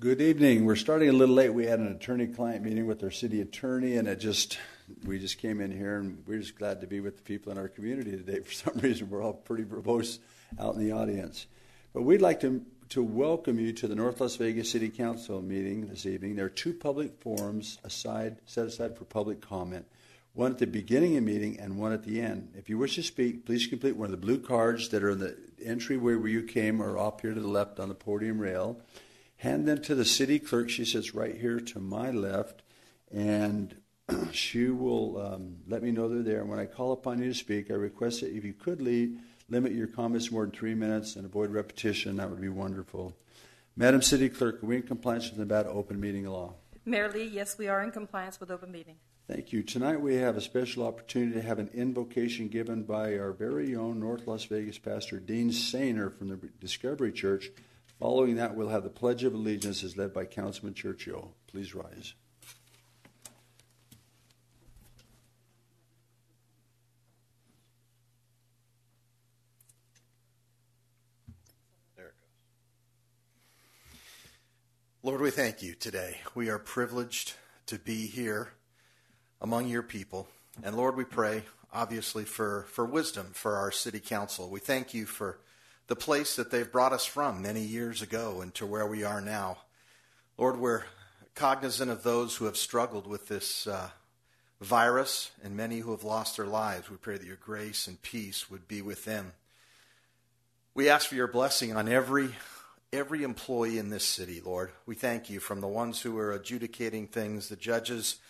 Good evening. We're starting a little late. We had an attorney-client meeting with our city attorney, and it just we just came in here, and we're just glad to be with the people in our community today. For some reason, we're all pretty verbose out in the audience, but we'd like to to welcome you to the North Las Vegas City Council meeting this evening. There are two public forums aside set aside for public comment. One at the beginning of the meeting and one at the end. If you wish to speak, please complete one of the blue cards that are in the entryway where you came or up here to the left on the podium rail hand them to the city clerk. She sits right here to my left, and she will um, let me know they're there. And when I call upon you to speak, I request that if you could leave, limit your comments more than three minutes and avoid repetition. That would be wonderful. Madam City Clerk, are we in compliance with the Nevada open meeting law? Mayor Lee, yes, we are in compliance with open meeting. Thank you. Tonight we have a special opportunity to have an invocation given by our very own North Las Vegas pastor, Dean Sainer from the Discovery Church Following that, we'll have the Pledge of Allegiance as led by Councilman Cherchio. Please rise. There it goes. Lord, we thank you today. We are privileged to be here among your people. And Lord, we pray, obviously, for, for wisdom for our city council. We thank you for the place that they've brought us from many years ago and to where we are now. Lord, we're cognizant of those who have struggled with this uh, virus and many who have lost their lives. We pray that your grace and peace would be with them. We ask for your blessing on every every employee in this city, Lord. We thank you from the ones who are adjudicating things, the judges,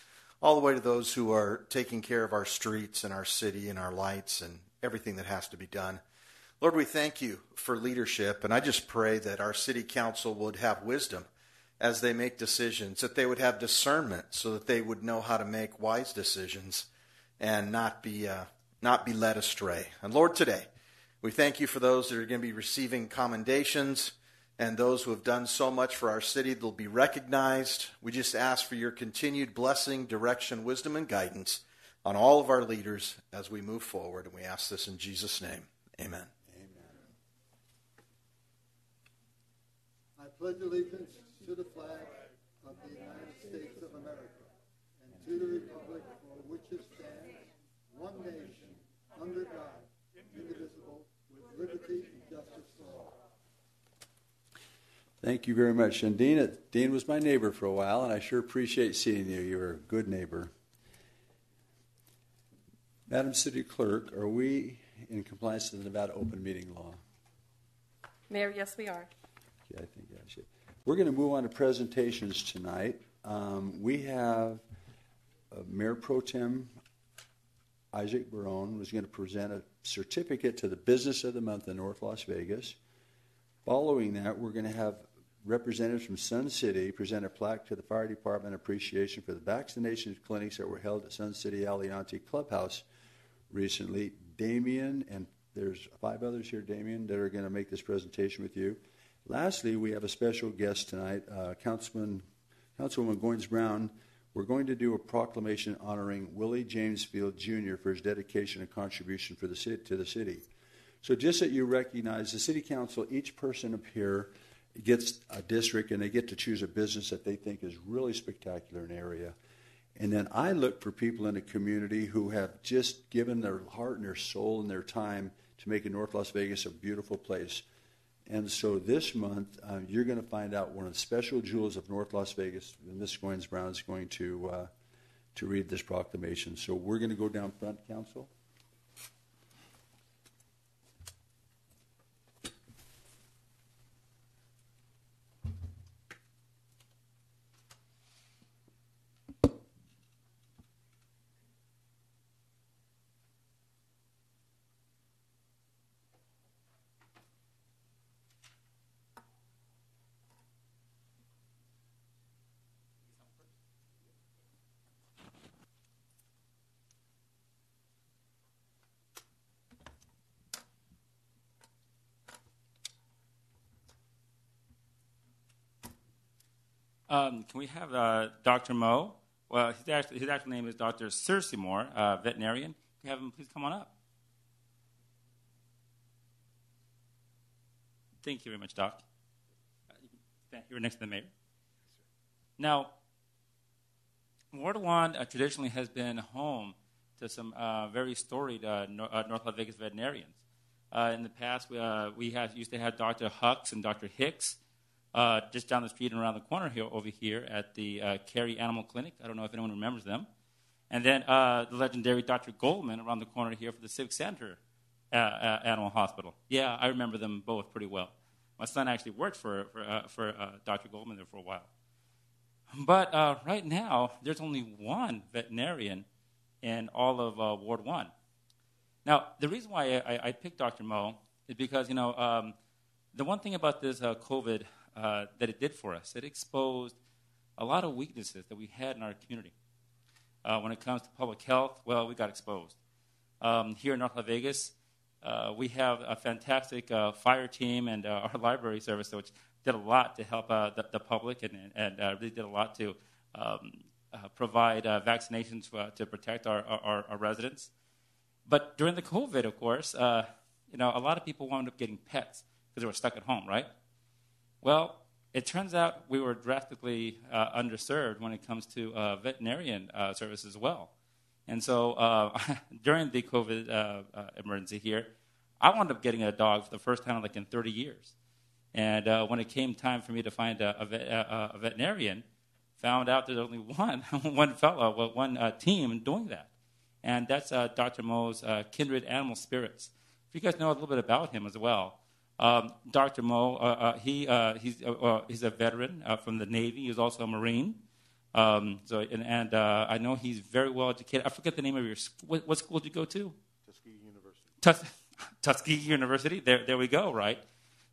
all the way to those who are taking care of our streets and our city and our lights and everything that has to be done. Lord, we thank you for leadership, and I just pray that our city council would have wisdom as they make decisions, that they would have discernment so that they would know how to make wise decisions and not be, uh, not be led astray. And Lord, today, we thank you for those that are going to be receiving commendations and those who have done so much for our city. They'll be recognized. We just ask for your continued blessing, direction, wisdom, and guidance on all of our leaders as we move forward. And we ask this in Jesus' name. Amen. Pledge allegiance to the flag of the United States of America and to the republic for which it stands, one nation, under God, indivisible, with liberty and justice for all. Thank you very much. And Dean, Dean was my neighbor for a while, and I sure appreciate seeing you. You're a good neighbor. Madam City Clerk, are we in compliance with the Nevada open meeting law? Mayor, yes, we are. I think I should. We're going to move on to presentations tonight. Um, we have uh, Mayor Pro Tem Isaac Barron was going to present a certificate to the Business of the Month in North Las Vegas. Following that, we're going to have representatives from Sun City present a plaque to the fire department appreciation for the vaccination clinics that were held at Sun City Aliante Clubhouse recently. Damien and there's five others here, Damien, that are going to make this presentation with you. Lastly, we have a special guest tonight, uh, Councilman, Councilwoman Goynes-Brown. We're going to do a proclamation honoring Willie James Field Jr. for his dedication and contribution for the city, to the city. So, just that you recognize the city council, each person up here gets a district and they get to choose a business that they think is really spectacular in an area. And then I look for people in the community who have just given their heart and their soul and their time to make North Las Vegas a beautiful place. And so this month, uh, you're going to find out one of the special jewels of North Las Vegas. And Ms. Goynes-Brown is going to uh, to read this proclamation. So we're going to go down front, Council. Um, can we have uh, Dr. Mo? Well, his actual, his actual name is Dr. Cersei Moore, uh, veterinarian. Can we have him please come on up? Thank you very much, Doc. Uh, here next to the mayor. Now, Ward 1 uh, traditionally has been home to some uh, very storied uh, uh, North Las Vegas veterinarians. In the past, we, we used to have Dr. Hucks and Dr. Hicks uh, just down the street and around the corner here, over here at the uh, Carey Animal Clinic. I don't know if anyone remembers them. And then uh, the legendary Dr. Goldman around the corner here for the Civic Center uh, uh, Animal Hospital. Yeah, I remember them both pretty well. My son actually worked for, for, for Dr. Goldman there for a while. But right now, there's only one veterinarian in all of Ward 1. Now, the reason why I, I picked Dr. Mo is because, you know, um, the one thing about this COVID uh, that it did for us, it exposed a lot of weaknesses that we had in our community. Uh, when it comes to public health, well, we got exposed. Um, here in North Las Vegas, uh, we have a fantastic uh, fire team and uh, our library service, which did a lot to help uh, the, the public and, and really did a lot to um, provide vaccinations to protect our, our, our residents. But during the COVID, of course, you know, a lot of people wound up getting pets because they were stuck at home, right? Well, it turns out we were drastically uh, underserved when it comes to uh, veterinarian uh, services as well. And so uh, during the COVID uh, uh, emergency here, I wound up getting a dog for the first time like in 30 years. And when it came time for me to find a, a, vet, a, veterinarian, found out there's only one one fellow, one team doing that, and that's Dr. Mo's Kindred Animal Spirits. If you guys know a little bit about him as well, um, Dr. Mo, uh, uh, he uh, he's uh, uh, he's a veteran uh, from the Navy. He's also a Marine. Um, so and, and uh, I know he's very well educated. I forget the name of your what, what school did you go to? Tuskegee University. Tus- Tuskegee University. There, there we go. Right.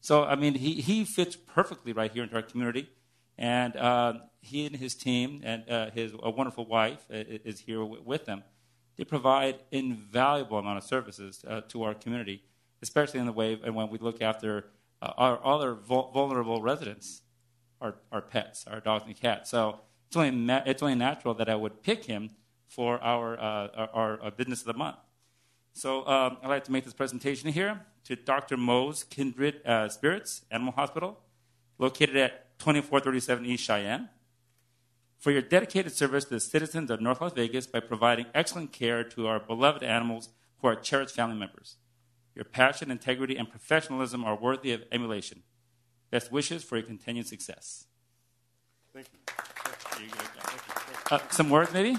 So I mean, he he fits perfectly right here into our community, and uh, he and his team and uh, his a wonderful wife uh, is here w- with them. They provide invaluable amount of services uh, to our community, especially in the way and when we look after uh, our other vul- vulnerable residents, our our pets, our dogs and cats. So it's only it's only natural that I would pick him for our uh, our, our business of the month. So um, I'd like to make this presentation here to Dr. Mo's Kindred uh, Spirits Animal Hospital, located at 2437 East Cheyenne, for your dedicated service to the citizens of North Las Vegas by providing excellent care to our beloved animals who are cherished family members. Your passion, integrity, and professionalism are worthy of emulation. Best wishes for your continued success. Thank you. Uh, some words, maybe? Would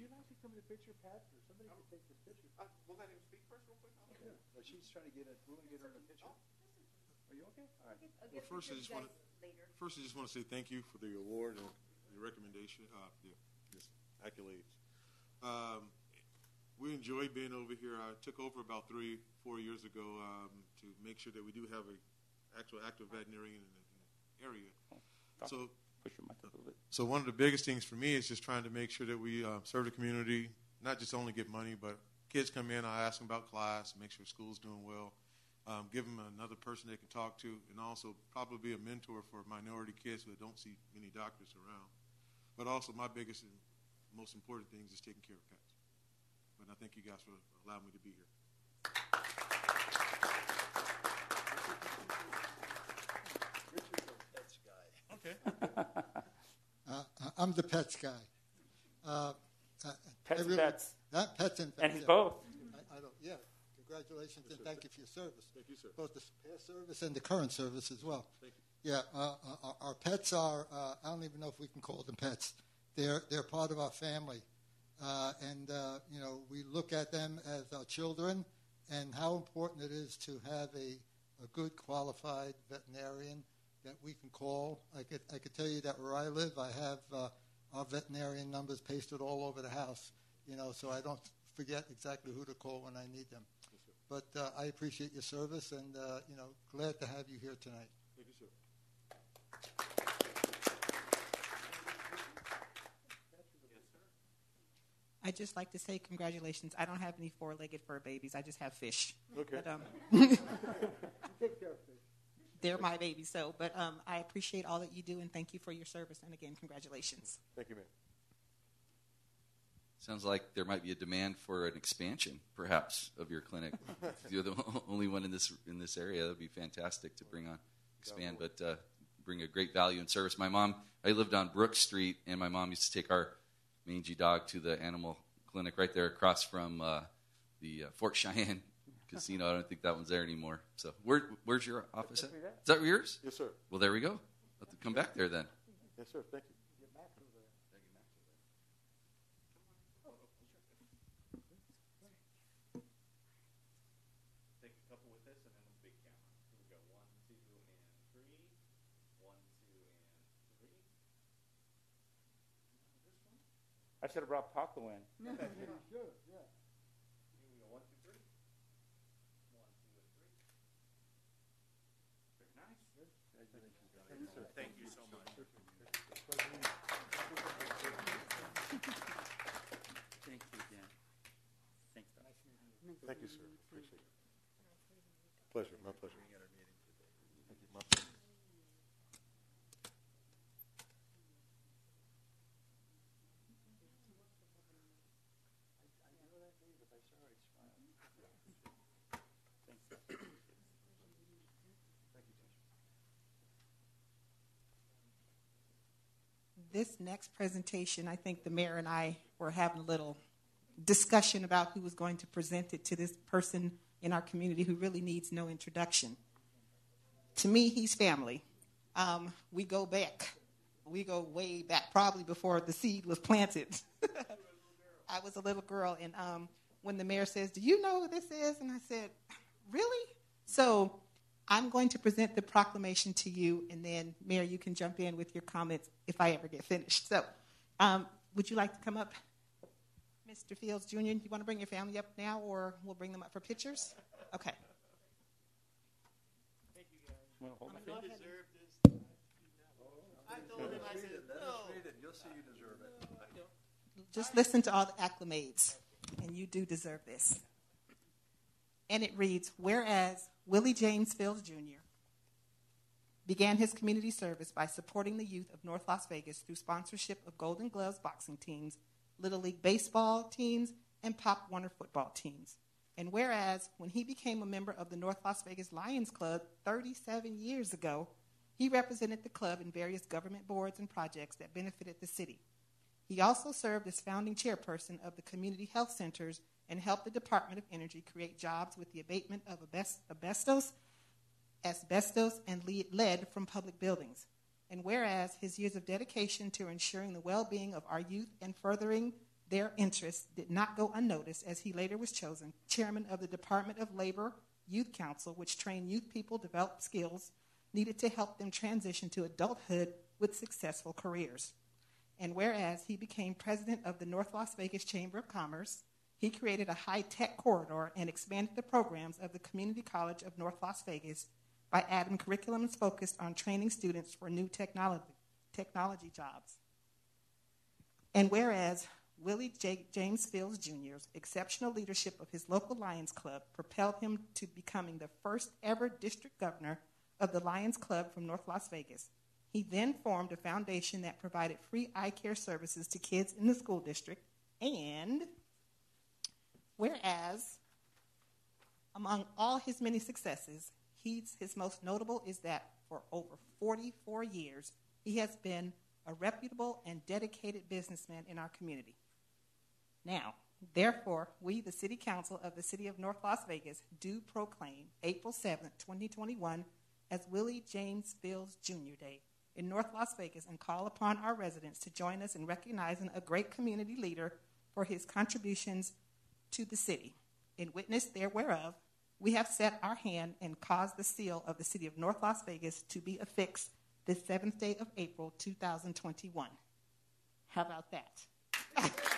you like to come to the picture, Pat, or somebody can take this picture? we'll let him speak first, real quick. She's trying to get it. We want to get her in a picture. Are you okay? All right. Well, first, I just want to first I just want to say thank you for the award and your recommendation, uh, the, this accolades. Um, we enjoy being over here. I took over about three, four years ago um, to make sure that we do have a actual active veterinarian in the, area. So Push your mic up a little bit. So one of the biggest things for me is just trying to make sure that we uh, serve the community, not just only get money, but kids come in, I ask them about class, make sure school's doing well, um, give them another person they can talk to, and also probably be a mentor for minority kids who don't see many doctors around. But also my biggest and most important things is taking care of pets. But I thank you guys for allowing me to be here. Okay. Uh, I'm the pets guy. Uh, uh, Pets and pets. Not pets and pets. And he's yeah. both. I, I don't, yeah. Congratulations and thank you for your service. Thank you, sir. Both the past service and the current service as well. Thank you. Yeah, uh, uh, our, our pets are, uh, I don't even know if we can call them pets. They're, they're part of our family. Uh, and, uh, you know, we look at them as our children and how important it is to have a, a good qualified veterinarian that we can call. I could, I could tell you that where I live, I have uh, our veterinarian numbers pasted all over the house, you know, so I don't forget exactly who to call when I need them. But uh, I appreciate your service and, uh, you know, glad to have you here tonight. Thank you, sir. I'd just like to say congratulations. I don't have any four-legged fur babies. I just have fish. Okay. But, um, they're my babies. So, but um, I appreciate all that you do and thank you for your service. And again, congratulations. Thank you, ma'am. Sounds like there might be a demand for an expansion, perhaps, of your clinic. if you're the only one in this in this area, that'd be fantastic to bring on, expand, but uh, bring a great value and service. My mom, I lived on Brook Street, and my mom used to take our mangy dog to the animal clinic right there across from uh, the uh, Fort Cheyenne Casino. I don't think that one's there anymore. So, where, where's your office at? Is that yours? Yes, sir. Well, there we go. Let's come back there then. Yes, sir. Thank you. Take a couple with us and then a big camera. Here we go. One, two, and three. One, two, and three. I should have brought Paco in. Sure, yeah. Here we go. One, two, three. One, two, and three. Very nice. Thank you so much. Thank you again. Thanks, Doc. Thank you, sir. Appreciate it. Pleasure. My pleasure. This next presentation, I think the mayor and I were having a little discussion about who was going to present it to this person in our community who really needs no introduction. To me, he's family. Um, we go back. We go way back, probably before the seed was planted. I was a little girl, and um, when the mayor says, Do you know who this is? And I said, Really? So I'm going to present the proclamation to you, and then, Mayor, you can jump in with your comments if I ever get finished. So, um, would you like to come up, Mr. Fields Jr.? Do You want to bring your family up now, or we'll bring them up for pictures? Okay. Wanna hold my Go finger? ahead. You'll see you deserve it. Just listen to all the acclamations, and you do deserve this. And it reads Whereas Willie James Fields Jr. began his community service by supporting the youth of North Las Vegas through sponsorship of Golden Gloves boxing teams, Little League baseball teams, and Pop Warner football teams. And whereas when he became a member of the North Las Vegas Lions Club 37 years ago, he represented the club in various government boards and projects that benefited the city. He also served as founding chairperson of the community health centers and helped the Department of Energy create jobs with the abatement of asbestos, asbestos and lead, from public buildings. And whereas his years of dedication to ensuring the well-being of our youth and furthering their interests did not go unnoticed, as he later was chosen chairman of the Department of Labor Youth Council, which trained youth people develop skills needed to help them transition to adulthood with successful careers. And whereas he became president of the North Las Vegas Chamber of Commerce, he created a high tech corridor and expanded the programs of the Community College of North Las Vegas by adding curriculums focused on training students for new technology, technology jobs. And whereas Willie J- James Fields Jr.'s exceptional leadership of his local Lions Club propelled him to becoming the first ever district governor of the Lions Club from North Las Vegas. He then formed a foundation that provided free eye care services to kids in the school district. And whereas, among all his many successes, he's, his most notable is that for over 44 years, he has been a reputable and dedicated businessman in our community. Now, therefore, we, the City Council of the City of North Las Vegas, do proclaim April 7th, 2021, as Willie James Fields Jr. Day in North Las Vegas and call upon our residents to join us in recognizing a great community leader for his contributions to the city. In witness thereof, we have set our hand and caused the seal of the City of North Las Vegas to be affixed this seventh day of April 2021. How about that?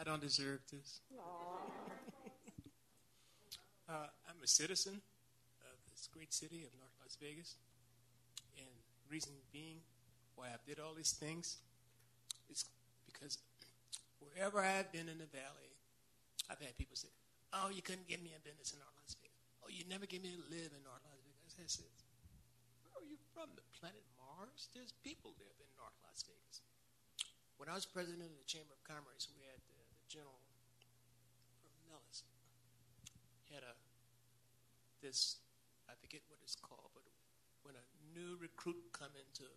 I don't deserve this. Uh, I'm a citizen of this great city of North Las Vegas, and reason being why I did all these things is because wherever I've been in the valley, I've had people say, "Oh, you couldn't give me a business in North Las Vegas. Oh, you never gave me to live in North Las Vegas." I said, Where are you from? The planet Mars? There's people live in North Las Vegas. When I was president of the Chamber of Commerce, we had the, the general from Nellis had a this I forget what it's called, but when a new recruit come into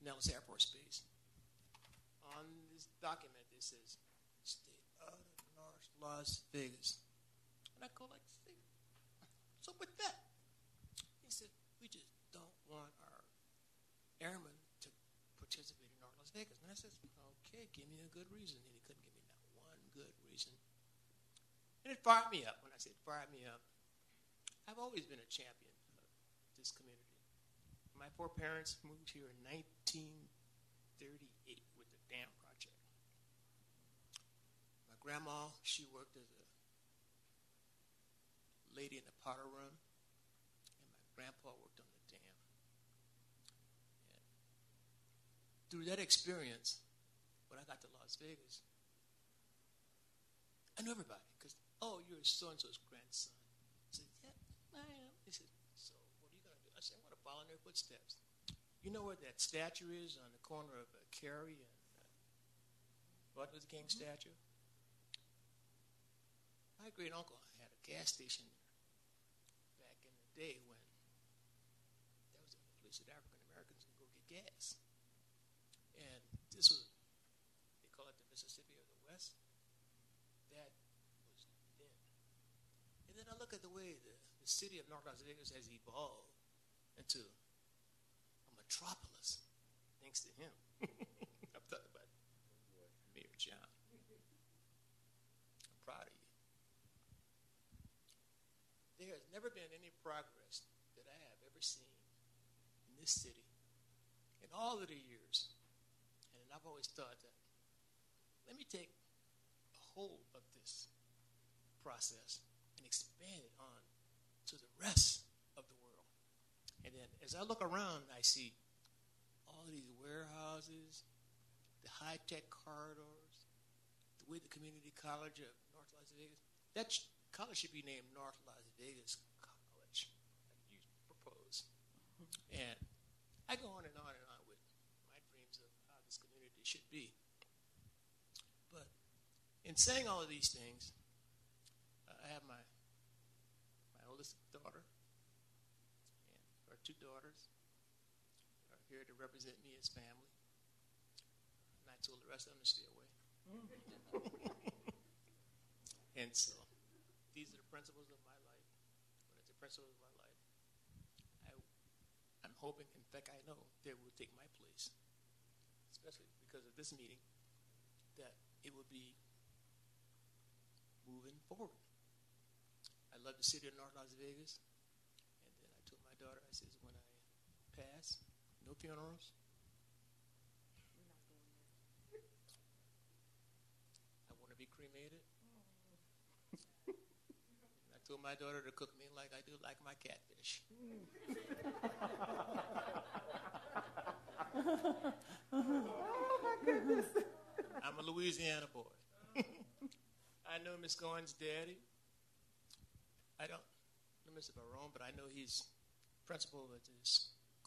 Nellis Air Force Base, on this document it says "State of North Las Vegas," and I go like, "See, so with that?" He said, "We just don't want our airmen to participate in North Las Vegas." And I said, "Okay, give me a good reason." And he couldn't give me not one good reason. And it fired me up. When I said fired me up, I've always been a champion this community. My poor parents moved here in 1938 with the dam project. My grandma, she worked as a lady in the powder room, and my grandpa worked on the dam. And through that experience, when I got to Las Vegas, I knew everybody because, oh, you're so and so's grandson. I said, yeah, I am. He said, so what are you going to do? I said, I'm going to follow in their footsteps. You know where that statue is on the corner of uh, Carey and uh, Martin Luther King statue? My great uncle had a gas station there back in the day when that was the only place that African Americans could go get gas. And this was, they call it the Mississippi of the West. That was then. And then I look at the way the, the city of North Las Vegas has evolved into metropolis, thanks to him. I'm talking about Mayor John. I'm proud of you. There has never been any progress that I have ever seen in this city in all of the years. And I've always thought that let me take a hold of this process and expand it on to the rest of the world. And then as I look around, I see of these warehouses, the high tech corridors, the way the community college of North Las Vegas. That sh- college should be named North Las Vegas College, like you propose. Mm-hmm. And I go on and on and on with my dreams of how this community should be. But in saying all of these things, I have my my oldest daughter and our two daughters here to represent me as family. And I told the rest of them to stay away. and so these are the principles of my life. When it's the principles of my life, I, I'm hoping, in fact, I know they will take my place, especially because of this meeting, that it will be moving forward. I love the city of North Las Vegas. And then I told my daughter, I says, when I pass, no funerals. I want to be cremated. I told my daughter to cook me like I do like my catfish. oh my goodness. I'm a Louisiana boy. I know Miss Goynes' daddy. I don't know Mr. Barron, but I know he's principal at the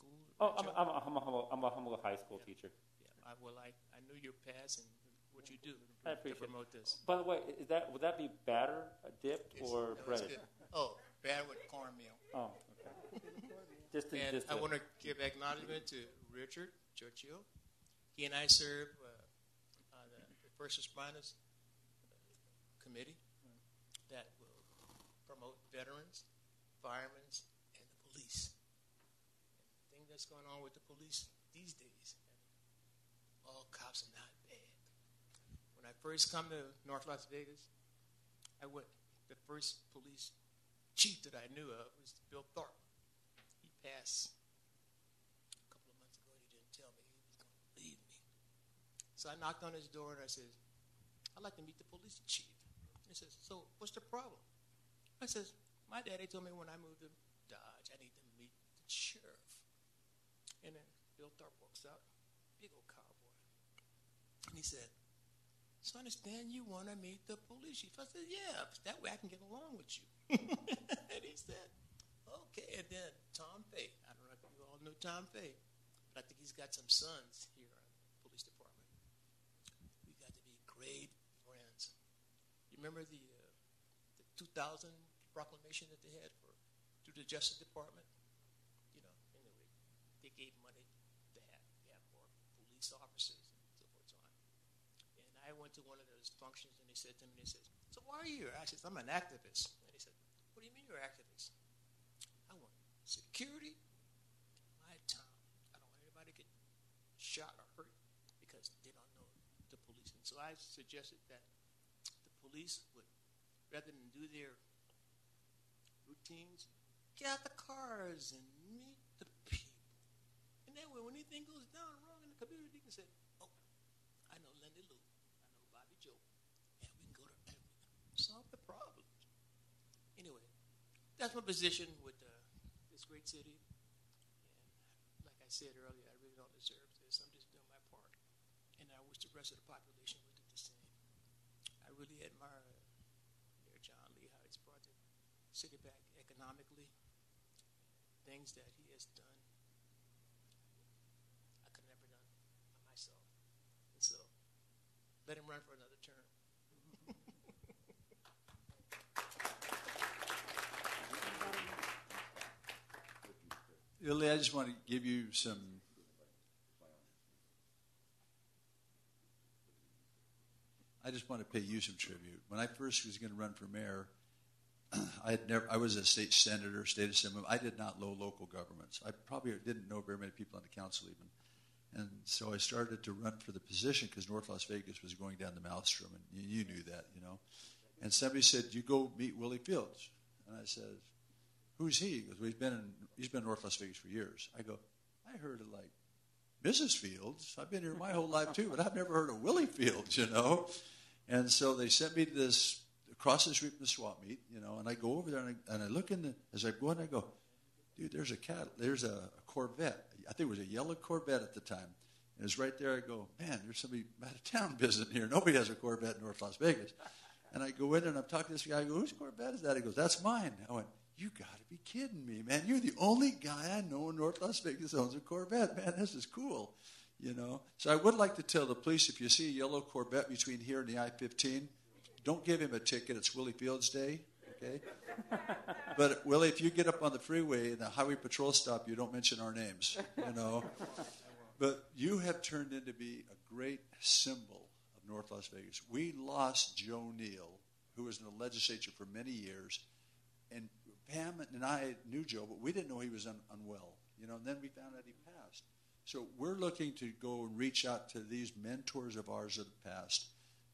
school. Oh, I'm, I'm, a, I'm, a humble, I'm a humble high school teacher. Yeah, I, well, I, I knew your past and what you do I to appreciate it. promote this. By the way, is that would that be batter, uh, dipped, Yes, or was breaded? Oh, bad with cornmeal. Oh, okay. just to, And just I want to give acknowledgement to Richard Cherchio. He and I serve uh, on the, the First Responders uh, Committee that will promote veterans, firemen, and the police. That's going on with the police these days, all cops are not bad. When I first come to North Las Vegas, I went. The first police chief that I knew of was Bill Thorpe. He passed a couple of months ago, he didn't tell me he was going to leave me. So I knocked on his door and I said, "I'd like to meet the police chief." He says, "So what's the problem?" I says, "My daddy told me when I moved to Dodge, I need to meet the sheriff." And then Bill Thorpe walks out, big old cowboy, and he said, so I understand you want to meet the police chief. I said, yeah, that way I can get along with you. and he said, okay. And then Tom Fay, I don't know if you all know Tom Fay, but I think he's got some sons here in the police department. We got to be great friends. You remember the uh, the 2000 proclamation that they had for through the Justice Department? You know, anyway, they gave money to have, have more police officers and so forth and so on. And I went to one of those functions, and he said to me, he says, "So why are you here?" I said, "I'm an activist." And he said, "What do you mean you're an activist?" I want security. My town. I don't want anybody to get shot or hurt because they don't know the police. And so I suggested that the police would, rather than do their routines, get out the cars and meet the people. And that way, when anything goes down wrong community, can say, "Oh, I know Lindy Lou, I know Bobby Joe, and we can go to and solve the problems." Anyway, that's my position with uh, this great city. And like I said earlier, I really don't deserve this. I'm just doing my part, and I wish the rest of the population would do the same. I really admire Mayor John Lee how he's brought the city back economically. Things that he has done, I could never done by myself. And so, let him run for another term. Illy, I just want to give you some. I just want to pay you some tribute. When I first was going to run for mayor, I had never. I was a state senator, state assembly. I did not know local governments. I probably didn't know very many people on the council even, and so I started to run for the position because North Las Vegas was going down the maelstrom, and you, you knew that, you know. And somebody said, "You go meet Willie Fields," and I said, Who's he? He goes, well, he's been in he's been in North Las Vegas for years. I go, I heard of like Mrs. Fields. I've been here my whole life too, but I've never heard of Willie Fields, you know. And so they sent me to this across the street from the swap meet, you know, and I go over there and I, and I look in the as I go in, I go, dude, there's a cat, there's a, a Corvette. I think it was a yellow Corvette at the time. And it's right there. I go, man, there's somebody out of town visiting here. Nobody has a Corvette in North Las Vegas. And I go in there and I'm talking to this guy. I go, whose Corvette is that? He goes, that's mine. I went, you got to be kidding me, man. You're the only guy I know in North Las Vegas owns a Corvette. Man, this is cool, you know. So I would like to tell the police if you see a yellow Corvette between here and the I-15, don't give him a ticket. It's Willie Fields Day, okay? but Willie, if you get up on the freeway and the highway patrol stop you, don't mention our names, you know. But you have turned into be a great symbol of North Las Vegas. We lost Joe Neal, who was in the legislature for many years, and Pam and I knew Joe, but we didn't know he was un- unwell. You know, and then we found out he passed. So we're looking to go and reach out to these mentors of ours of the past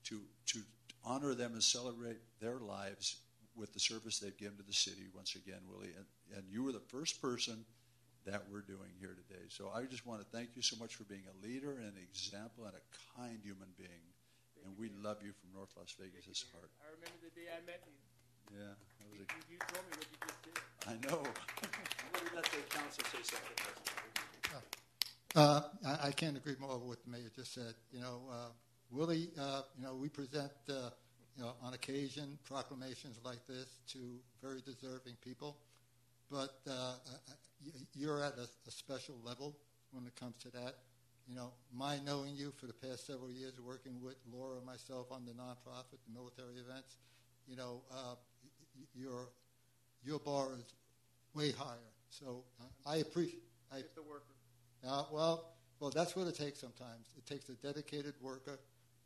to to honor them and celebrate their lives with the service they've given to the city. Once again, Willie, and, and you were the first person that we're doing here today. So I just want to thank you so much for being a leader and an example and a kind human being. And we love you from North Las Vegas' heart. I remember the day I met you. Yeah, that was a, You, you told me what you just did. I know. Let the council say something. Uh, I, I can't agree more with what the mayor just said. You know, uh, Willie, uh, you know, we present, uh, you know, on occasion proclamations like this to very deserving people, but uh, y- you're at a, a special level when it comes to that. You know, my knowing you for the past several years, working with Laura and myself on the nonprofit, the military events, you know, uh, your your bar is way higher. So uh, I appreciate. I, a worker. uh, well, well, that's what it takes sometimes. It takes a dedicated worker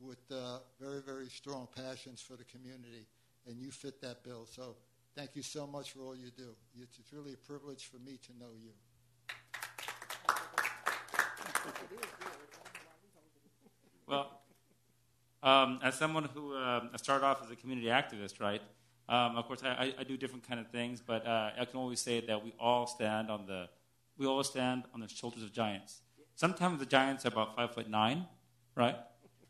with uh, very, very strong passions for the community, and you fit that bill. So thank you so much for all you do. It's, it's really a privilege for me to know you. Well, um, as someone who uh, started off as a community activist, right? Um, of course, I, I, do different kind of things, but uh, I can always say that we all stand on the we all stand on the shoulders of giants. Sometimes the giants are about five foot nine, right,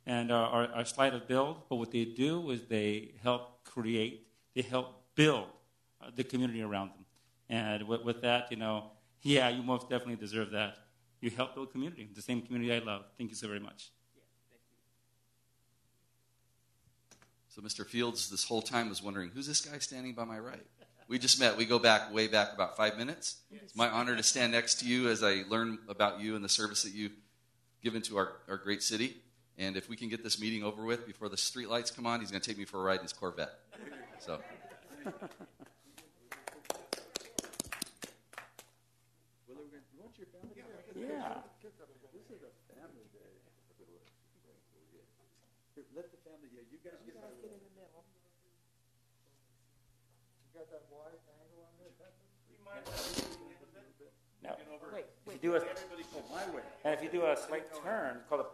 and are, are, are slight of build. But what they do is they help create, they help build uh, the community around them. And with, with that, you know, yeah, you most definitely deserve that. You help build community, the same community I love. Thank you so very much. So Mr. Fields this whole time was wondering, who's this guy standing by my right? We just met. We go back way back about five minutes. It's my honor to stand next to you as I learn about you and the service that you've given to our, our great city. And if we can get this meeting over with before the street lights come on, he's going to take me for a ride in his Corvette. So. Yeah. Let the family, yeah, you guys get of the way. You got that wide angle on this? No. Wait, you do a, and if you do a slight turn, called a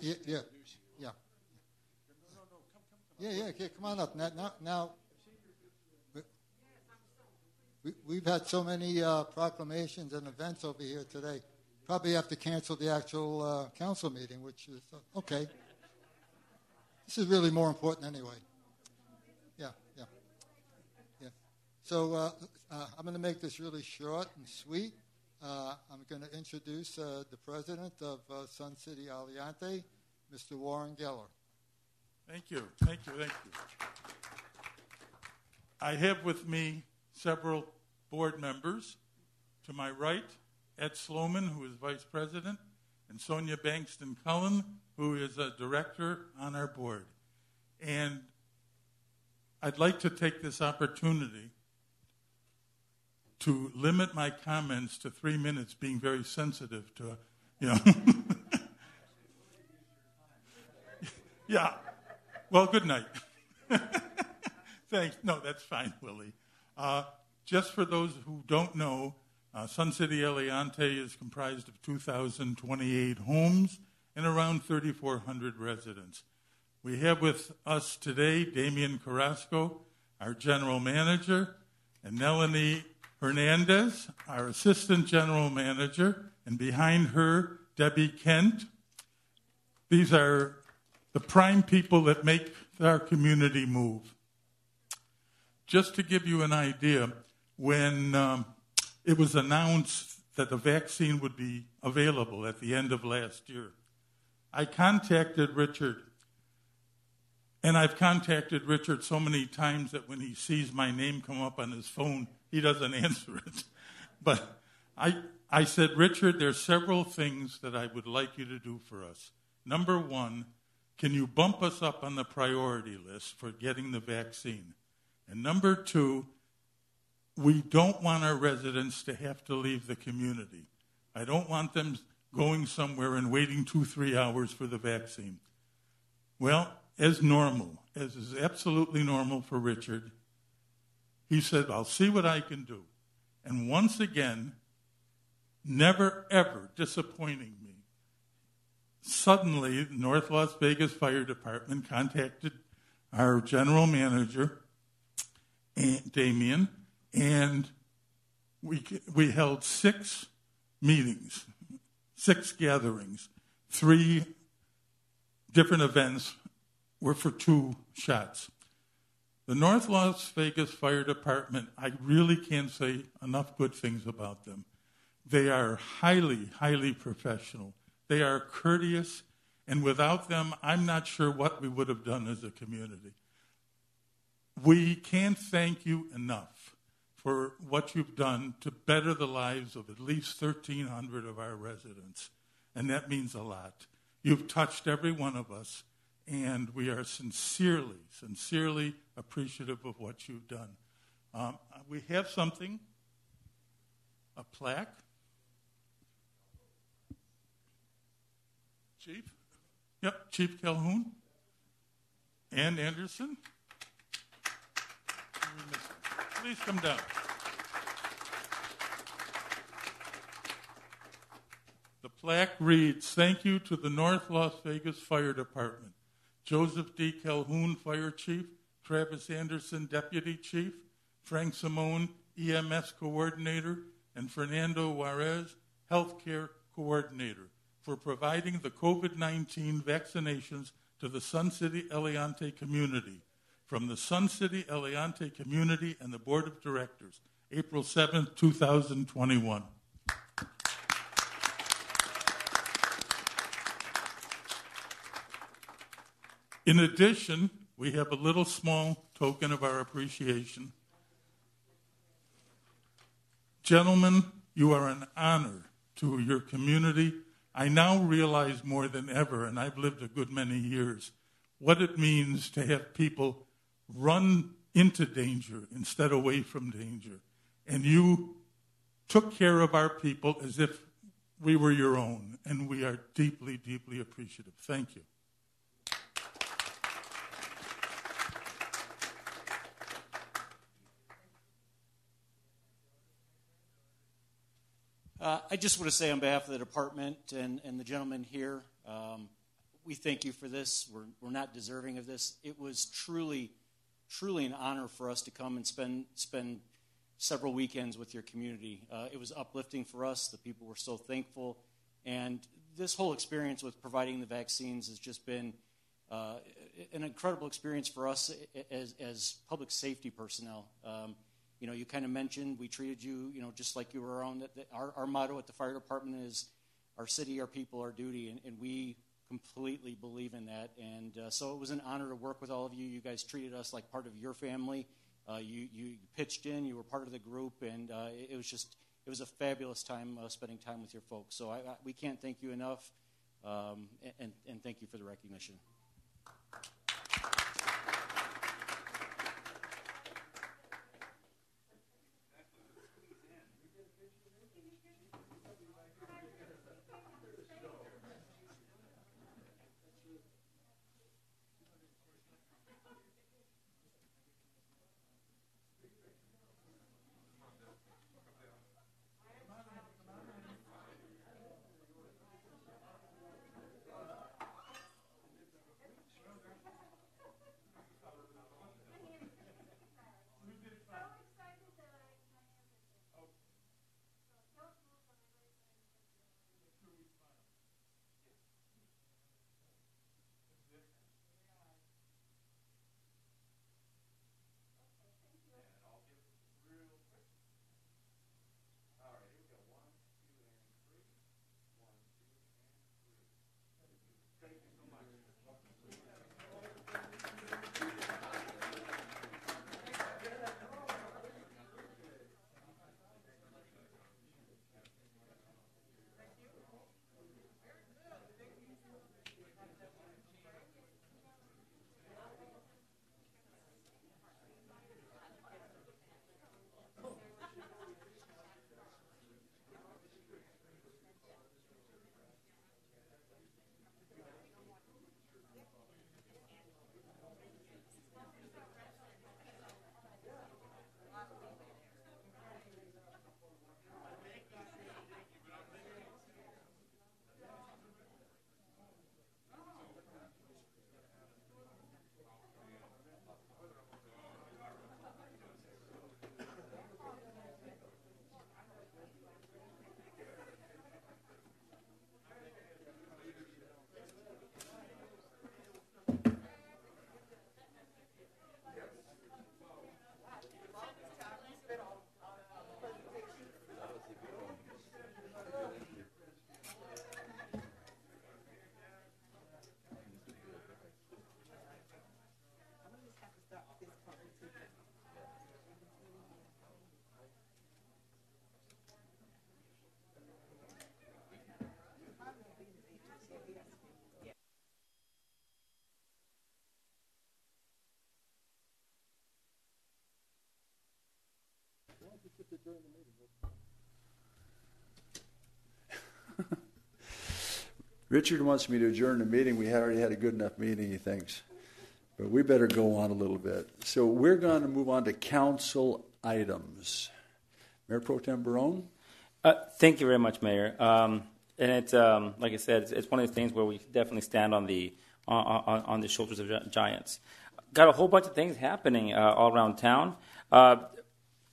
yeah, yeah, yeah. Yeah, yeah, okay, come on up. Now, now, now we, we've had so many uh, proclamations and events over here today. Probably have to cancel the actual uh, council meeting, which is uh, okay. This is really more important anyway. Yeah, yeah, yeah. So uh, uh, I'm going to make this really short and sweet. Uh, I'm going to introduce uh, the president of uh, Sun City Aliante, Mr. Warren Geller. Thank you, thank you, thank you. I have with me several board members. To my right, Ed Sloman, who is vice president, and Sonia Bankston Cullen, who is a director on our board. And I'd like to take this opportunity to limit my comments to three minutes, being very sensitive to, you know. yeah. Well, good night. Thanks. No, that's fine, Willie. Uh, just for those who don't know, uh, Sun City Aliante is comprised of 2,028 homes and around 3,400 residents. We have with us today Damian Carrasco, our general manager, and Melanie Hernandez, our assistant general manager, and behind her, Debbie Kent. These are the prime people that make our community move. Just to give you an idea, when um, it was announced that the vaccine would be available at the end of last year, I contacted Richard. And I've contacted Richard so many times that when he sees my name come up on his phone, he doesn't answer it. But I, I said, Richard, there's several things that I would like you to do for us. Number one, can you bump us up on the priority list for getting the vaccine? And number two, we don't want our residents to have to leave the community. I don't want them going somewhere and waiting two, three hours for the vaccine. Well, as normal, as is absolutely normal for Richard, he said, I'll see what I can do. And once again, never ever disappointing me, suddenly, the North Las Vegas Fire Department contacted our general manager, Damien, and we, we held six meetings, six gatherings, three different events were for two shots. The North Las Vegas Fire Department, I really can't say enough good things about them. They are highly, highly professional. They are courteous, and without them, I'm not sure what we would have done as a community. We can't thank you enough for what you've done to better the lives of at least 1,300 of our residents, and that means a lot. You've touched every one of us, and we are sincerely, sincerely appreciative of what you've done. Um, we have something, a plaque. Chief? Yep, Chief Calhoun. Ann Anderson. Please come down. The plaque reads Thank you to the North Las Vegas Fire Department. Joseph D. Calhoun, Fire Chief, Travis Anderson, Deputy Chief, Frank Simone, EMS Coordinator, and Fernando Juarez, Healthcare Coordinator, for providing the COVID 19 vaccinations to the Sun City Aliante community. From the Sun City Aliante community and the Board of Directors, April 7, 2021. In addition, we have a little small token of our appreciation. Gentlemen, you are an honor to your community. I now realize more than ever, and I've lived a good many years, what it means to have people run into danger instead of away from danger. And you took care of our people as if we were your own, and we are deeply, deeply appreciative. Thank you. Uh, I just want to say on behalf of the department and, and the gentleman here, um, we thank you for this. We're, we're not deserving of this. It was truly, truly an honor for us to come and spend, spend several weekends with your community. Uh, it was uplifting for us. The people were so thankful. And this whole experience with providing the vaccines has just been uh, an incredible experience for us as, as public safety personnel. Um, you know, you kind of mentioned we treated you, you know, just like you were our on. Our, our motto at the fire department is our city, our people, our duty, and, and we completely believe in that. And uh, so it was an honor to work with all of you. You guys treated us like part of your family. Uh, you, you pitched in, you were part of the group, and uh, it, it, was just, it was a fabulous time uh, spending time with your folks. So I, I, we can't thank you enough, um, and, and thank you for the recognition. Richard wants me to adjourn the meeting. We had already had a good enough meeting, he thinks. But we better go on a little bit. So we're going to move on to council items. Mayor Pro Tem Barron? Uh, thank you very much, Mayor. Um, and it's um, like I said, it's, it's one of the things where we definitely stand on the on, on, on the shoulders of gi- giants. Got a whole bunch of things happening uh, all around town. Uh,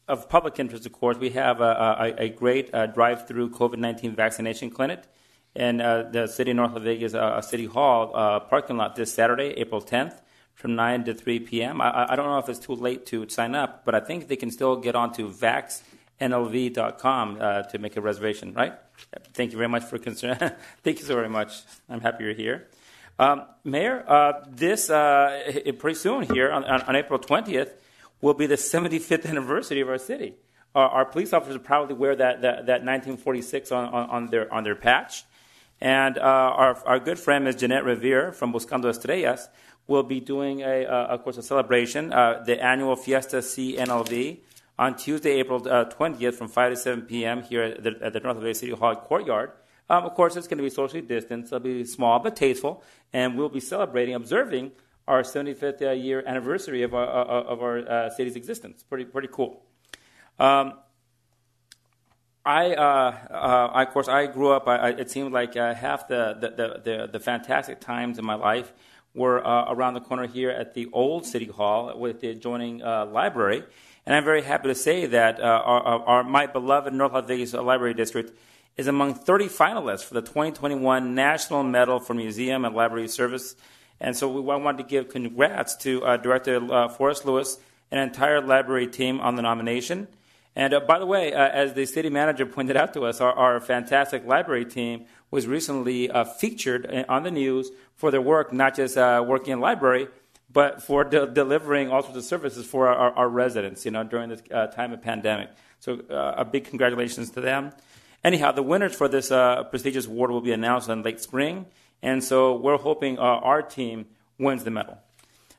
of public interest, of course, we have a, a, a great uh, drive-through COVID-19 vaccination clinic in uh, the city of North Las Vegas uh, City Hall uh, parking lot this Saturday, April 10th, from 9 to 3 p.m. I, I don't know if it's too late to sign up, but I think they can still get on onto vaxnlv.com uh, to make a reservation, right? Thank you very much for concern. Thank you so very much. I'm happy you're here. Um, Mayor, uh, this pretty soon here on, on, on April 20th will be the 75th anniversary of our city. Our, police officers proudly wear that, that, that 1946 on, on, on, their, on their patch. And uh, our, our good friend, Ms. Jeanette Revere from Buscando Estrellas, will be doing, a, uh, of course, a celebration, uh, the annual Fiesta CNLV, on Tuesday, April uh, 20th from 5 to 7 p.m. here at the, at the North Bay City Hall courtyard. Um, of course, it's going to be socially distanced. It'll be small but tasteful, and we'll be celebrating, observing our 75th uh, year anniversary of our, uh, of our uh, city's existence. Pretty, pretty cool. Um, I, uh, uh, I, of course, I grew up. I, it seemed like uh, half the, the, the, the, fantastic times in my life were uh, around the corner here at the old City Hall with the adjoining uh, library. And I'm very happy to say that uh, our, our, my beloved North Las Vegas Library District is among 30 finalists for the 2021 National Medal for Museum and Library Service. And so we I wanted to give congrats to Director Forrest Lewis and entire library team on the nomination. And uh, by the way, uh, as the city manager pointed out to us, our, our fantastic library team was recently uh, featured on the news for their work, not just uh, working in library, but for de- delivering all sorts of services for our, our residents, you know, during this uh, time of pandemic. So uh, a big congratulations to them. Anyhow, the winners for this prestigious award will be announced in late spring, and so we're hoping our team wins the medal.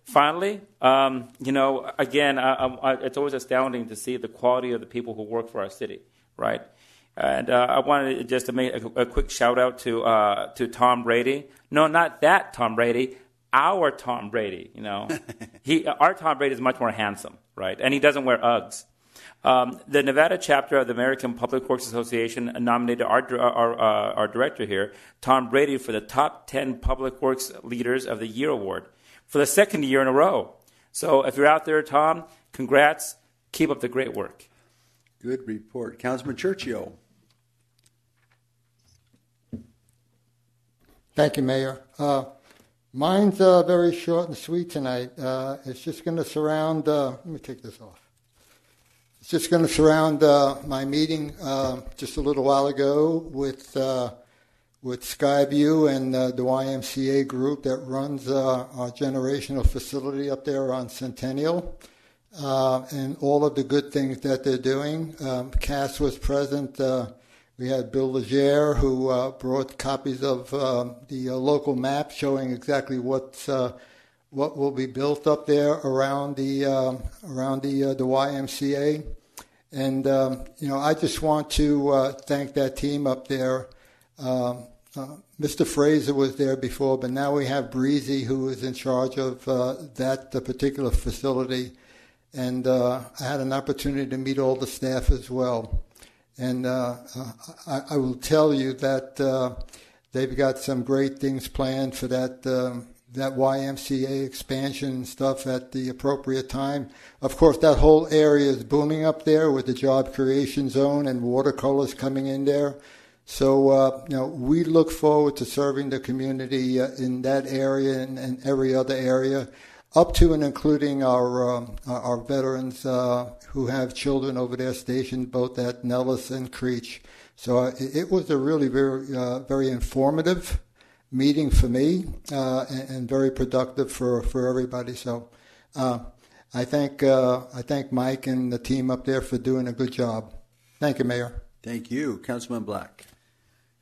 Finally, um, you know, again, I, I, it's always astounding to see the quality of the people who work for our city, right? And uh, I wanted just to make a, a quick shout out to uh, to Tom Brady. No, not that Tom Brady. Our Tom Brady. You know, he our Tom Brady is much more handsome, right? And he doesn't wear Uggs. Um, the Nevada chapter of the American Public Works Association nominated our, our, uh, our director here, Tom Brady, for the top 10 Public Works Leaders of the Year award for the second year in a row. So if you're out there, Tom, congrats. Keep up the great work. Good report. Councilman Cherchio. Thank you, Mayor. Uh, mine's uh, very short and sweet tonight. Uh, it's just going to surround, uh, let me take this off. Just going to surround uh, my meeting uh, just a little while ago with with Skyview and uh, the YMCA group that runs uh, our generational facility up there on Centennial, uh, and all of the good things that they're doing. Um, Cass was present. Uh, we had Bill Legere, who uh, brought copies of uh, the local map showing exactly what what will be built up there around the around the the YMCA. And um, you know, I just want to thank that team up there. Um, uh, Mr. Fraser was there before, but now we have Breezy, who is in charge of uh, that particular facility. And uh, I had an opportunity to meet all the staff as well. And uh, I, I, will tell you that uh, they've got some great things planned for that um, that YMCA expansion and stuff at the appropriate time. Of course, that whole area is booming up there with the job creation zone and watercolors coming in there. So, uh, you know, we look forward to serving the community uh, in that area and, and, every other area, up to and including our um, our veterans uh, who have children over there stationed both at Nellis and Creech. So uh, it, it, was a really very uh, very informative meeting for me uh, and, and, very productive for, for everybody. So. I thank I thank Mike and the team up there for doing a good job. Thank you, Mayor. Thank you, Councilman Black.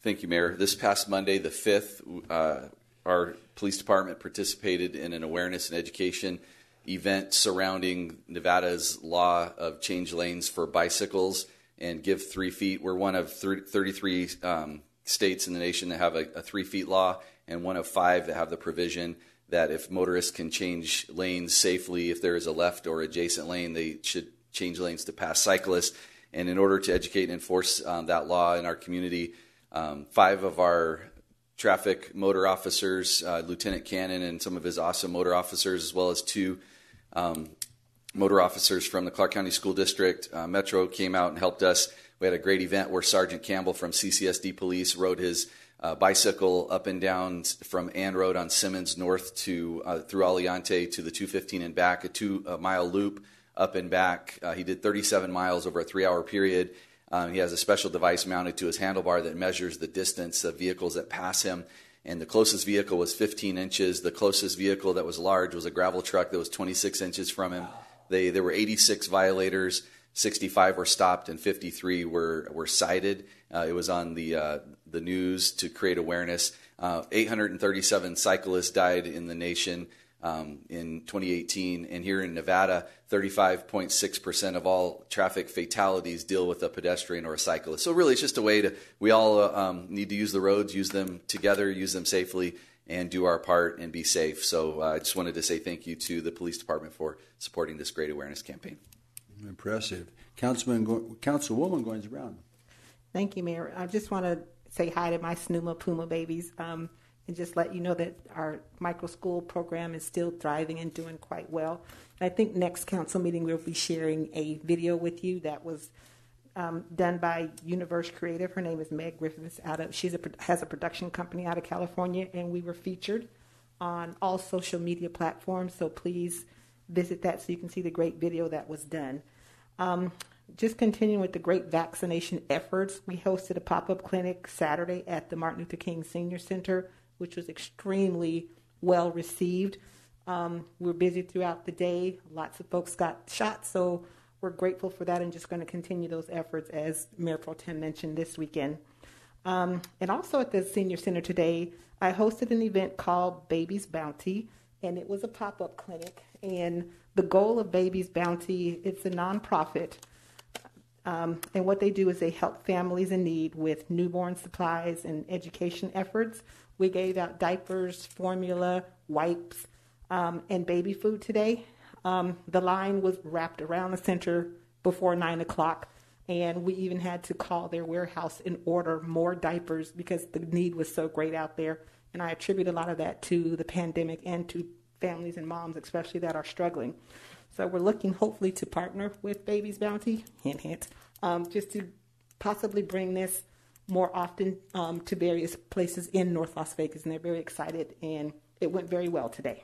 Thank you, Mayor. This past Monday, the 5th, uh, our police department participated in an awareness and education event surrounding Nevada's law of change lanes for bicycles and give three feet. We're one of 33 um, states in the nation that have a, a three feet law, and one of five that have the provision that if motorists can change lanes safely, if there is a left or adjacent lane, they should change lanes to pass cyclists. And in order to educate and enforce um, that law in our community, um, five of our traffic motor officers, uh, Lieutenant Cannon and some of his awesome motor officers, as well as two um, motor officers from the Clark County School District, uh, Metro, came out and helped us. We had a great event where Sergeant Campbell from CCSD Police rode his uh, bicycle up and down from Ann Road on Simmons North to uh, through Aliante to the 215 and back, a two mile loop up and back. Uh, he did 37 miles over a three hour period. Um, he has a special device mounted to his handlebar that measures the distance of vehicles that pass him. And the closest vehicle was 15 inches. The closest vehicle that was large was a gravel truck that was 26 inches from him. They, there were 86 violators. 65 were stopped and 53 were were cited. Uh, it was on the uh, the news to create awareness. Uh, 837 cyclists died in the nation um, in 2018, and here in Nevada, 35.6% of all traffic fatalities deal with a pedestrian or a cyclist. So really, it's just a way to we all uh, um, need to use the roads, use them together, use them safely, and do our part and be safe. So uh, I just wanted to say thank you to the police department for supporting this great awareness campaign. Impressive, Councilman, Councilwoman Goynes-Brown. Thank you, Mayor. I just want to say hi to my Snuma Puma babies. Um, and just let you know that our micro school program is still thriving and doing quite well. I think next council meeting we'll be sharing a video with you that was um, done by Universe Creative. Her name is Meg Griffiths. Out of she's a has a production company out of California, and we were featured on all social media platforms. So please visit that so you can see the great video that was done. Um, just continuing with the great vaccination efforts, we hosted a pop up clinic Saturday at the Martin Luther King Senior Center which was extremely well received. Um, we were busy throughout the day. Lots of folks got shots, so we're grateful for that and just going to continue those efforts as Mayor Pro Tem mentioned this weekend. Um, and also at the Senior Center today, I hosted an event called Baby's Bounty, and it was a pop up clinic. And the goal of Babies Bounty, it's a nonprofit. Um, and what they do is they help families in need with newborn supplies and education efforts. We gave out diapers, formula, wipes, um, and baby food today. Um, the line was wrapped around the center before 9 o'clock, and we even had to call their warehouse and order more diapers because the need was so great out there. And I attribute a lot of that to the pandemic and to families and moms, especially that are struggling. So we're looking hopefully to partner with Babies Bounty, hint, hint, um, just to possibly bring this more often um, to various places in North Las Vegas, and they're very excited. And it went very well today.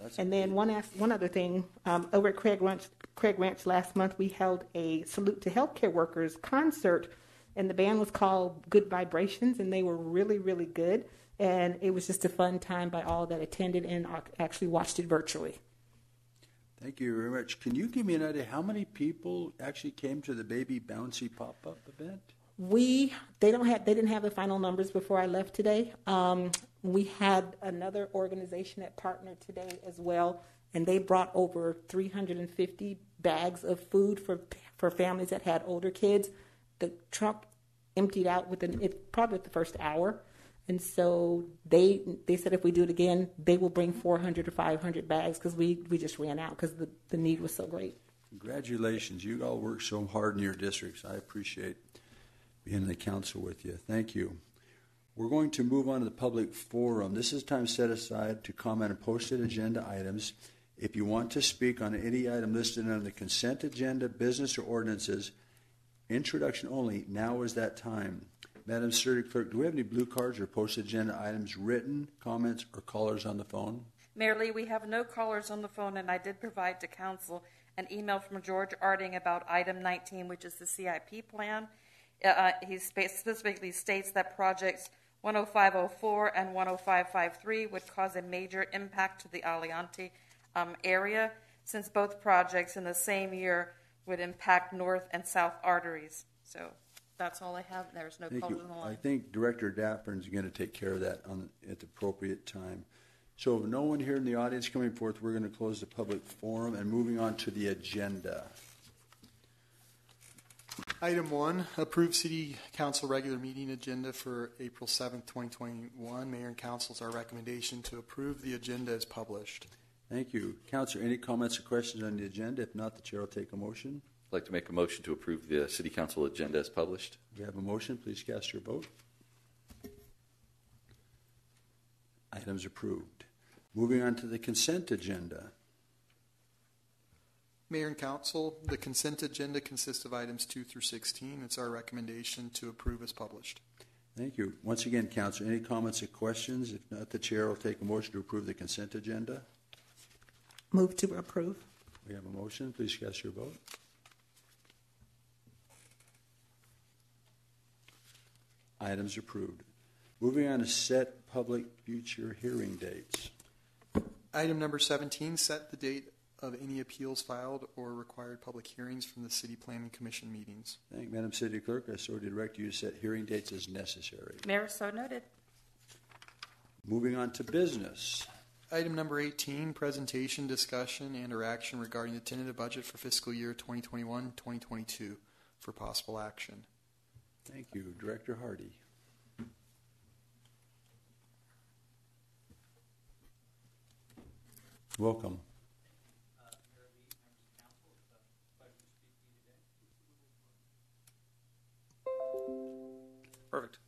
That's and then one ask, one other thing um, over at Craig Ranch, Craig Ranch last month, we held a salute to healthcare workers concert, and the band was called Good Vibrations, and they were really really good. And it was just a fun time by all that attended and actually watched it virtually. Thank you very much. Can you give me an idea how many people actually came to the Baby Bouncy pop up event? we they don't have they didn't have the final numbers before I left today. Um, we had another organization that partnered today as well, and they brought over 350 bags of food for for families that had older kids. The truck emptied out within it probably the first hour, and so they they said if we do it again, they will bring 400 or 500 bags because we we just ran out because the the need was so great. Congratulations! You all worked so hard in your districts. I appreciate being in the council with you. Thank you. We're going to move on to the public forum. This is time set aside to comment on posted agenda items. If you want to speak on any item listed on the consent agenda, business or ordinances, introduction only, now is that time. Madam City Clerk, do we have any blue cards or post agenda items, written comments, or callers on the phone? Mayor Lee, we have no callers on the phone, and I did provide to council an email from George Arding about item 19, which is the CIP plan. Uh, uh, he specifically states that projects 10504 and 10553 would cause a major impact to the Aliante um, area, since both projects in the same year would impact north and south arteries. So that's all I have. There's no Thank callers you. on the line. I think Director Daffern is going to take care of that on, at the appropriate time. So if no one here in the audience coming forth, we're going to close the public forum and moving on to the agenda. Item one, approve city council regular meeting agenda for April seventh, twenty twenty-one. Mayor and council, it's our recommendation to approve the agenda as published. Thank you. Councilor, any comments or questions on the agenda? If not, the chair will take a motion. I'd like to make a motion to approve the city council agenda as published. We have a motion. Please cast your vote. Items approved. Moving on to the consent agenda. Mayor and council, the consent agenda consists of items two through sixteen. It's our recommendation to approve as published. Thank you. Once again, Council, any comments or questions? If not, the chair will take a motion to approve the consent agenda. Move to approve. We have a motion. Please cast your vote. Items approved. Moving on to set public future hearing dates. Item number seventeen, set the date of any appeals filed or required public hearings from the city planning commission meetings. Thank you, Madam City Clerk. I so direct you to set hearing dates as necessary. Mayor, so noted. Moving on to business. Item number 18, presentation, discussion, and or action regarding the tentative budget for fiscal year 2021-2022 for possible action. Thank you, Director Harty. Welcome. Perfect.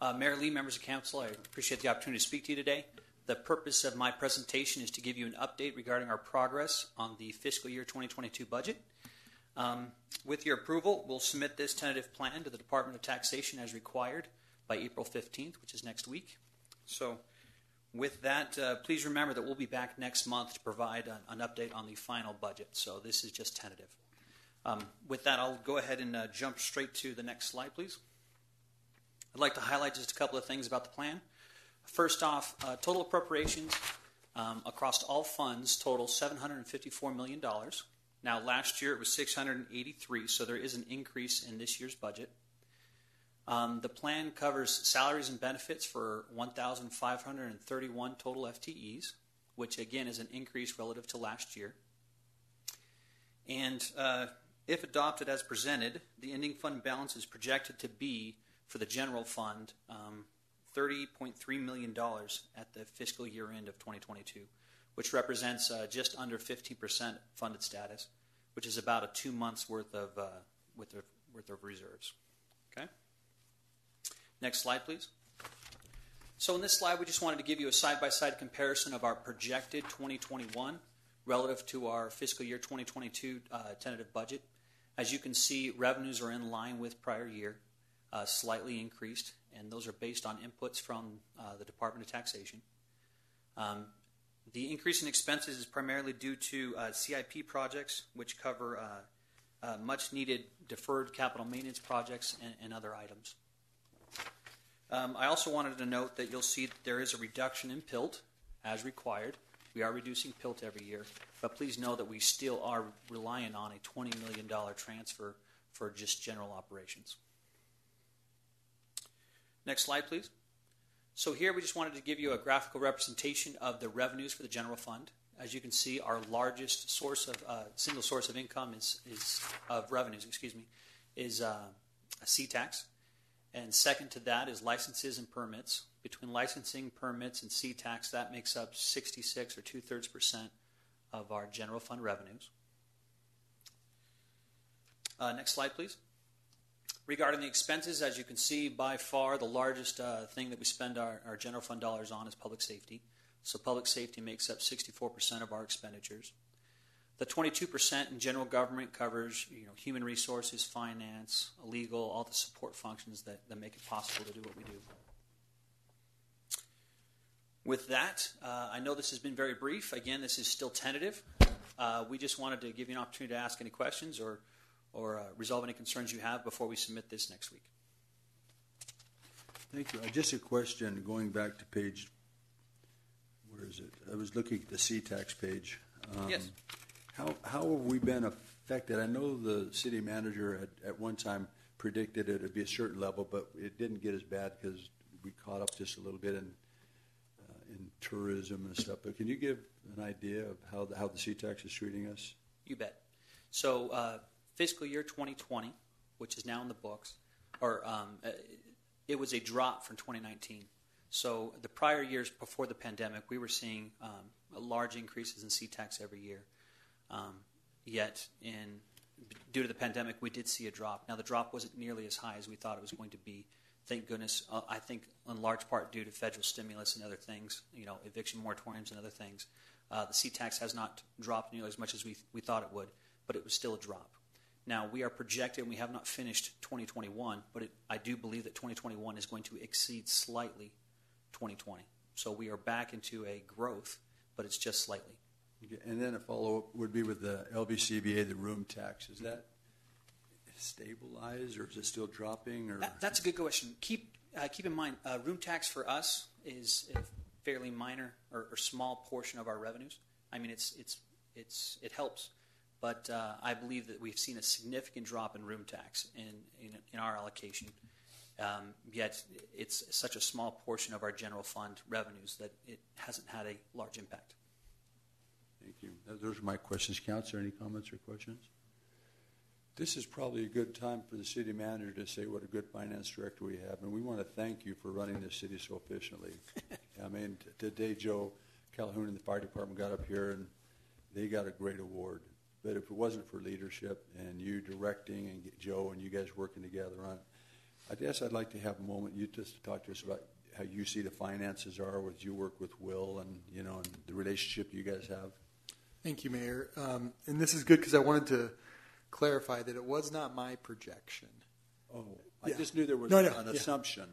Uh, Mayor Lee, members of council, I appreciate the opportunity to speak to you today. The purpose of my presentation is to give you an update regarding our progress on the fiscal year 2022 budget. Um, with your approval, we'll submit this tentative plan to the Department of Taxation as required by April 15th, which is next week. So, with that, uh, please remember that we'll be back next month to provide an, an update on the final budget. So, this is just tentative. Um, with that, I'll go ahead and uh, jump straight to the next slide, please. I'd like to highlight just a couple of things about the plan. First off, uh, total appropriations um, across all funds total $754 million. Now, last year it was 683, so there is an increase in this year's budget. Um, the plan covers salaries and benefits for 1,531 total FTEs, which again is an increase relative to last year. And uh, if adopted as presented, the ending fund balance is projected to be for the general fund um, $30.3 million at the fiscal year end of 2022, which represents uh, just under 15% funded status, which is about a two months worth of, uh, worth of, worth of reserves. Okay? Next slide, please. So in this slide, we just wanted to give you a side-by-side comparison of our projected 2021 relative to our fiscal year 2022 uh, tentative budget. As you can see, revenues are in line with prior year, uh, slightly increased, and those are based on inputs from uh, the Department of Taxation. Um, the increase in expenses is primarily due to uh, CIP projects, which cover uh, uh, much needed deferred capital maintenance projects and, and other items. Um, I also wanted to note that you'll see that there is a reduction in PILT as required. We are reducing PILT every year, but please know that we still are relying on a $20 million transfer for just general operations. Next slide, please. So here we just wanted to give you a graphical representation of the revenues for the general fund. As you can see, our largest source of uh, single source of income is, is of revenues, excuse me, is uh, a C tax, and second to that is licenses and permits. Between licensing, permits, and C tax, that makes up 66 or two thirds percent of our general fund revenues. Uh, next slide, please. Regarding the expenses, as you can see, by far the largest uh, thing that we spend our, our general fund dollars on is public safety. So public safety makes up 64% of our expenditures. The 22% in general government covers you know, human resources, finance, legal, all the support functions that, that make it possible to do what we do. With that, uh, I know this has been very brief. Again, this is still tentative. Uh, we just wanted to give you an opportunity to ask any questions or, or uh, resolve any concerns you have before we submit this next week. Thank you. Uh, just a question going back to page, where is it? I was looking at the C-Tax page. Um, Yes. How, how have we been affected? I know the city manager at, at one time predicted it would be a certain level, but it didn't get as bad because we caught up just a little bit in, uh, in tourism and stuff, but can you give an idea of how the, how the CTAX is treating us? You bet. So, uh, fiscal year 2020, which is now in the books, or um, uh, it was a drop from 2019. So, the prior years before the pandemic, we were seeing um, large increases in CTAX every year. Um, yet, in due to the pandemic, we did see a drop. Now, the drop wasn't nearly as high as we thought it was going to be. Thank goodness. Uh, I think in large part due to federal stimulus and other things, you know, eviction moratoriums and other things. Uh, the CTAX has not dropped nearly as much as we, we thought it would, but it was still a drop. Now, we are projected, and we have not finished 2021, but it, I do believe that 2021 is going to exceed slightly 2020. So we are back into a growth, but it's just slightly. Okay, And then a follow-up would be with the LVCVA, the room tax. Is that stabilized or is it still dropping or? That, that's a good question. Keep uh, keep in mind, uh, room tax for us is a fairly minor or, or, small portion of our revenues. I mean, it's it's it's it helps, but uh, I believe that we've seen a significant drop in room tax in in, in our allocation. Um, yet it's such a small portion of our general fund revenues that it hasn't had a large impact. Thank you. Those are my questions. Councilor, any comments or questions? This is probably a good time for the city manager to say what a good finance director we have, and we want to thank you for running this city so efficiently. I mean, today Joe Calhoun and the fire department got up here and they got a great award. But if it wasn't for leadership and you directing and Joe and you guys working together on it, I guess I'd like to have a moment you just to talk to us about how you see the finances are with you work with Will and you know and the relationship you guys have. Thank you, Mayor. Um, and this is good because I wanted to clarify that it was not my projection. Oh, I yeah. just knew there was no, no, an yeah. assumption.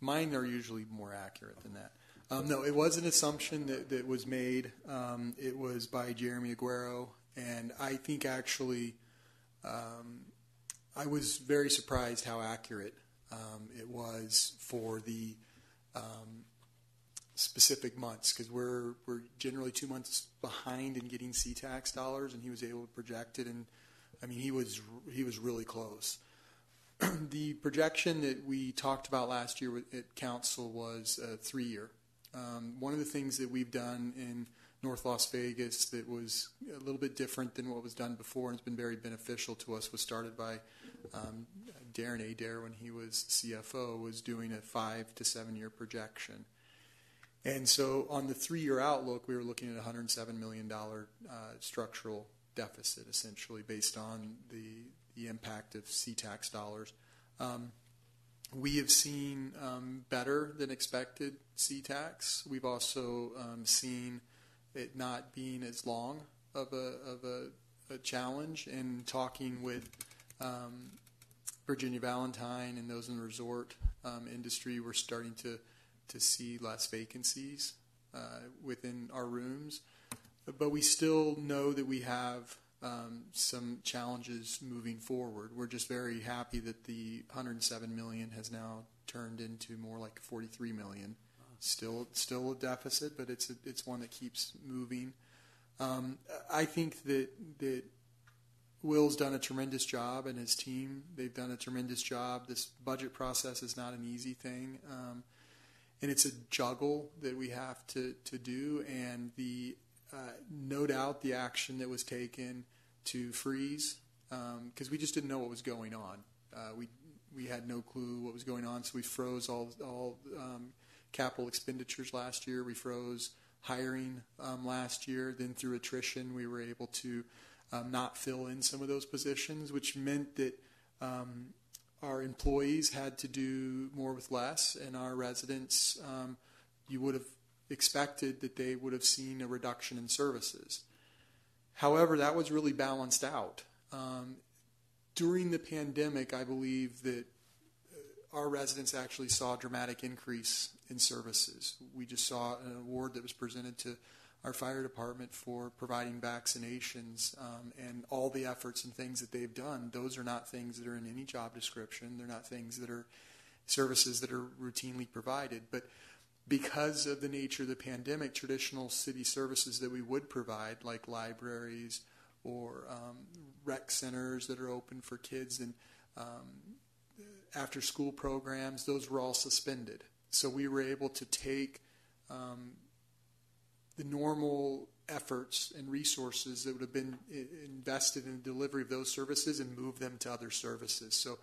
Mine are usually more accurate than that. Um, no, it was an assumption that, that was made. Um, it was by Jeremy Aguero, and I think actually um, I was very surprised how accurate um, it was for the um, specific months because we're we're generally two months behind in getting C tax dollars, and he was able to project it, and I mean he was he was really close. the projection that we talked about last year at council was a three year. Um, one of the things that we've done in North Las Vegas that was a little bit different than what was done before and has been very beneficial to us was started by um, Darren Adair when he was CFO was doing a five to seven year projection. And so on the three-year outlook, we were looking at a $107 million uh, structural deficit, essentially, based on the, the impact of C tax dollars. Um, we have seen um, better than expected C tax. We've also um, seen it not being as long of a, of a, a challenge. And talking with um, Virginia Valentine and those in the resort um, industry, we're starting to – to see less vacancies uh, within our rooms. But we still know that we have um, some challenges moving forward. We're just very happy that the 107 million has now turned into more like 43 million. Still, still a deficit, but it's a, it's one that keeps moving. Um, I think that that Will's done a tremendous job, and his team they've done a tremendous job. This budget process is not an easy thing. Um, and it's a juggle that we have to, to do. And the uh, no doubt the action that was taken to freeze because um, we just didn't know what was going on. Uh, we we had no clue what was going on, so we froze all all um, capital expenditures last year. We froze hiring um, last year. Then through attrition, we were able to um, not fill in some of those positions, which meant that um, our employees had to do more with less, and our residents, um, you would have expected that they would have seen a reduction in services. However, that was really balanced out. Um, during the pandemic, I believe that our residents actually saw a dramatic increase in services. We just saw an award that was presented to our fire department for providing vaccinations um, and all the efforts and things that they've done. Those are not things that are in any job description. They're not things that are services that are routinely provided. But because of the nature of the pandemic, traditional city services that we would provide, like libraries or um, rec centers that are open for kids and um, after school programs, those were all suspended. So we were able to take um, the normal efforts and resources that would have been invested in the delivery of those services and move them to other services. So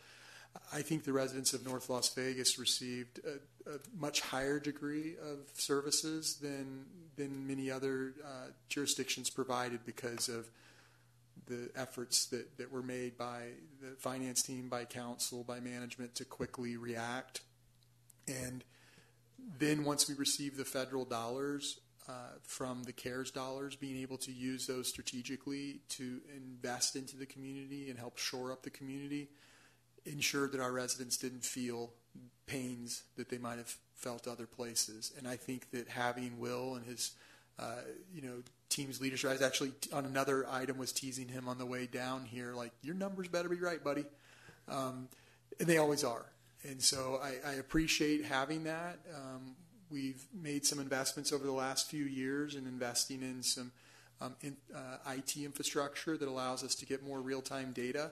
I think the residents of North Las Vegas received a, a much higher degree of services than than many other uh, jurisdictions provided because of the efforts that, that were made by the finance team, by council, by management to quickly react. And then once we received the federal dollars uh, from the CARES dollars, being able to use those strategically to invest into the community and help shore up the community ensured that our residents didn't feel pains that they might have felt other places. And I think that having Will and his, uh, you know, team's leadership, I was actually on another item was teasing him on the way down here, like your numbers better be right, buddy. Um, and they always are. And so I, I appreciate having that. Um, we've made some investments over the last few years in investing in some um, in, uh, IT infrastructure that allows us to get more real-time data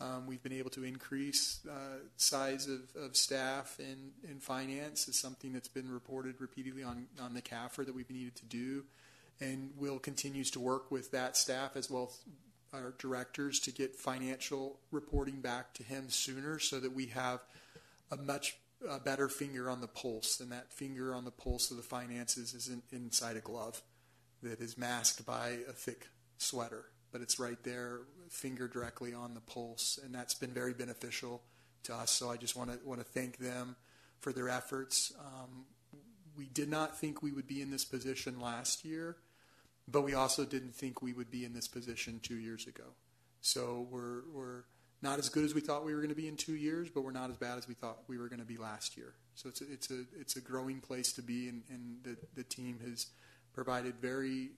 um, we've been able to increase uh, size of, of staff in, in finance is something that's been reported repeatedly on, on the CAFR that we've needed to do. And Will continues to work with that staff as well our directors to get financial reporting back to him sooner so that we have a much a better finger on the pulse. And that finger on the pulse of the finances is in, inside a glove that is masked by a thick sweater but it's right there, finger directly on the pulse, and that's been very beneficial to us. So I just want to want to thank them for their efforts. Um, we did not think we would be in this position last year, but we also didn't think we would be in this position two years ago. So we're we're not as good as we thought we were going to be in two years, but we're not as bad as we thought we were going to be last year. So it's a, it's a it's a growing place to be, and, and the the team has provided very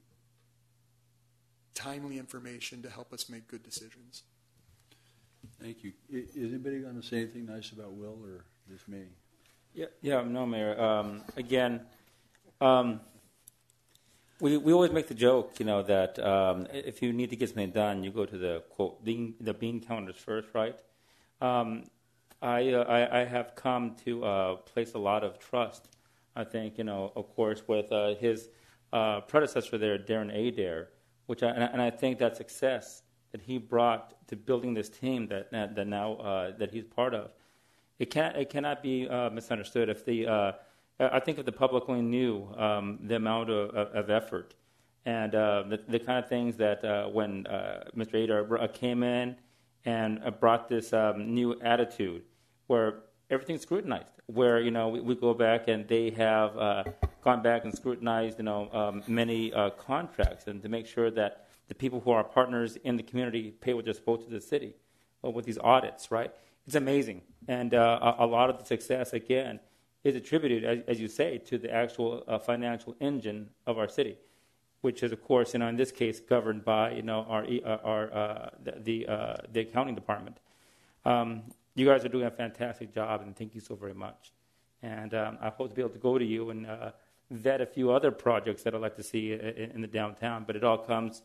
timely information to help us make good decisions. Thank you. Is anybody going to say anything nice about Will or just me? Yeah, yeah, no, Mayor. Um, again, um, we we always make the joke, you know, that um, if you need to get something done, you go to the quote bean, the bean counters first, right? Um, I, uh, I, I have come to uh, place a lot of trust. I think, you know, of course, with uh, his uh, predecessor there, Darren Adair which I, and I think that success that he brought to building this team that that, that now uh, that he's part of, it can it cannot be uh, misunderstood. If the I think if the public only knew um, the amount of, of, effort and uh, the, the, kind of things that uh, when uh, Mr. Adair came in and brought this um, new attitude where everything's scrutinized, where you know we, we go back and they have uh, gone back and scrutinized you know um, many uh, contracts and to make sure that the people who are partners in the community pay what they're supposed to the city with these audits, right? It's amazing, and uh, a, a, lot of the success again is attributed, as, as you say, to the actual uh, financial engine of our city. Which is, of course, you know, in this case, governed by you know our uh, our uh, the the, the accounting department. Um, you guys are doing a fantastic job, and thank you so very much. And um, I hope to be able to go to you and uh, vet a few other projects that I'd like to see in, in, the downtown. But it all comes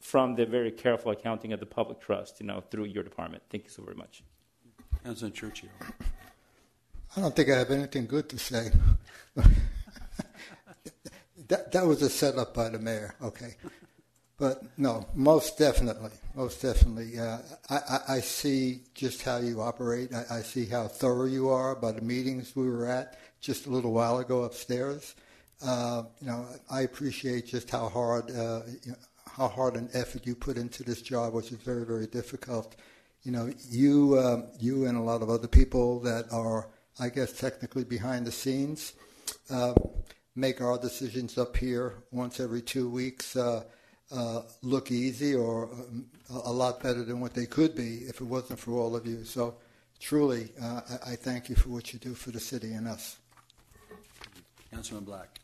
from the very careful accounting of the public trust, you know, through your department. Thank you so very much. Councilman Cherchio. I don't think I have anything good to say. that, that was a setup by the mayor. Okay. But no, most definitely, most definitely. Uh, I, I, I, see just how you operate. I, I, see how thorough you are about the meetings we were at just a little while ago upstairs. Uh, you know, I appreciate just how hard, uh, you know, how hard an effort you put into this job, which is very, very difficult. You know, you, um, you and a lot of other people that are, I guess, technically behind the scenes, uh, make our decisions up here once every two weeks. Uh, uh, look easy or um, a lot better than what they could be if it wasn't for all of you. So truly, uh, I, I, thank you for what you do for the city and us. Councilman Black.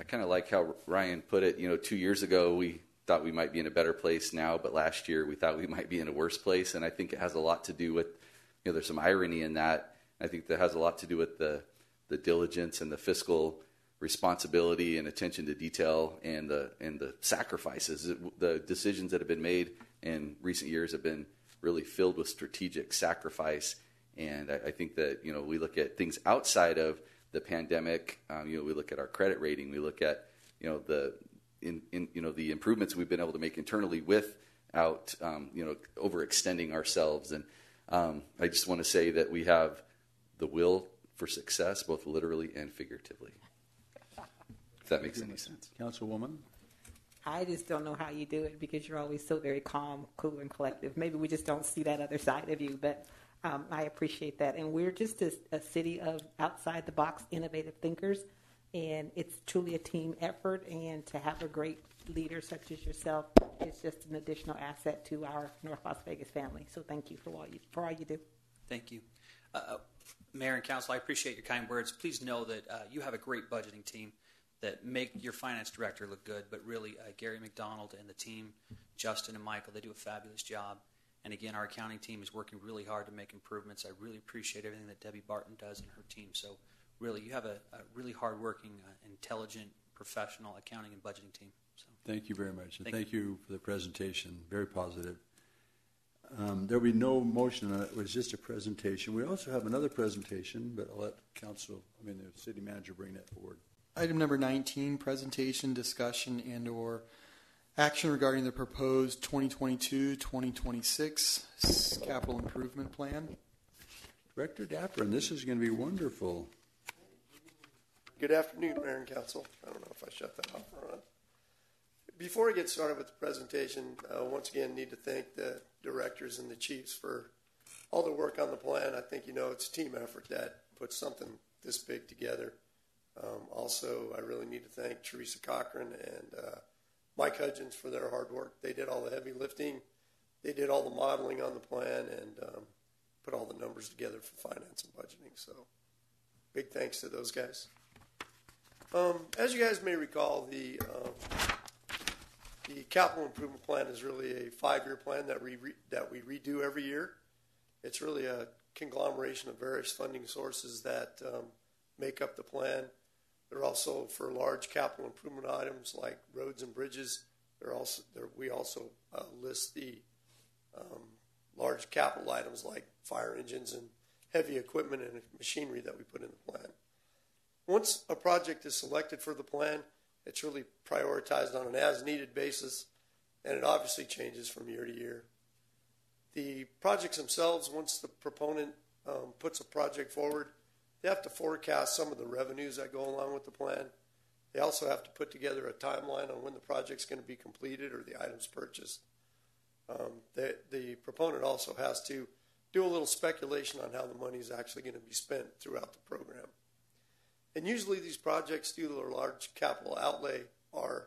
I kind of like how Ryan put it. You know, two years ago we thought we might be in a better place now, but last year we thought we might be in a worse place. And I think it has a lot to do with, you know, there's some irony in that. I think that has a lot to do with the the diligence and the fiscal responsibility and attention to detail and the and the sacrifices. The decisions that have been made in recent years have been really filled with strategic sacrifice. And I, I think that you know we look at things outside of the pandemic. Um, you know, we look at our credit rating. We look at you know the in, in you know the improvements we've been able to make internally without um, you know overextending ourselves. And um, I just want to say that we have the will for success, both literally and figuratively. If that makes any sense. Councilwoman? I just don't know how you do it because you're always so very calm, cool, and collective. Maybe we just don't see that other side of you, but um, I appreciate that. And we're just a, a city of outside the box innovative thinkers, and it's truly a team effort. And to have a great leader such as yourself is just an additional asset to our North Las Vegas family. So thank you for all you for all you do. Thank you. Uh, Mayor and Council, I appreciate your kind words. Please know that uh, you have a great budgeting team that make your finance director look good, but really uh, Gary McDonald and the team, Justin and Michael, they do a fabulous job. And again, our accounting team is working really hard to make improvements. I really appreciate everything that Debbie Barton does and her team. So, really, you have a, a really hardworking, uh, intelligent, professional accounting and budgeting team. So, Thank you very much, and Thank thank you for the presentation. Very positive. Um, There'll be no motion on it, it was just a presentation. We also have another presentation, but I'll let council, I mean, the city manager bring that forward. Item number 19, presentation, discussion, and/or action regarding the proposed 2022-2026 capital improvement plan. Director Daffern, and this is going to be wonderful. Good afternoon, Mayor and Council. I don't know if I shut that off or on. Before I get started with the presentation, uh, once again, need to thank the directors and the chiefs for all the work on the plan. I think you know it's a team effort that puts something this big together. Um, also, I really need to thank Teresa Cochran and uh, Mike Hudgens for their hard work. They did all the heavy lifting. They did all the modeling on the plan and um, put all the numbers together for finance and budgeting. So, big thanks to those guys. Um, as you guys may recall, the um, the capital improvement plan is really a five-year plan that we re- that we redo every year. It's really a conglomeration of various funding sources that um, make up the plan. They're also for large capital improvement items like roads and bridges. They're also they're, we also uh, list the um, large capital items like fire engines and heavy equipment and machinery that we put in the plan. Once a project is selected for the plan, it's really prioritized on an as needed basis, and it obviously changes from year to year. The projects themselves, once the proponent um, puts a project forward, they have to forecast some of the revenues that go along with the plan. They also have to put together a timeline on when the project's going to be completed or the items purchased. Um, the, the proponent also has to do a little speculation on how the money is actually going to be spent throughout the program. And usually these projects, due to their large capital outlay, are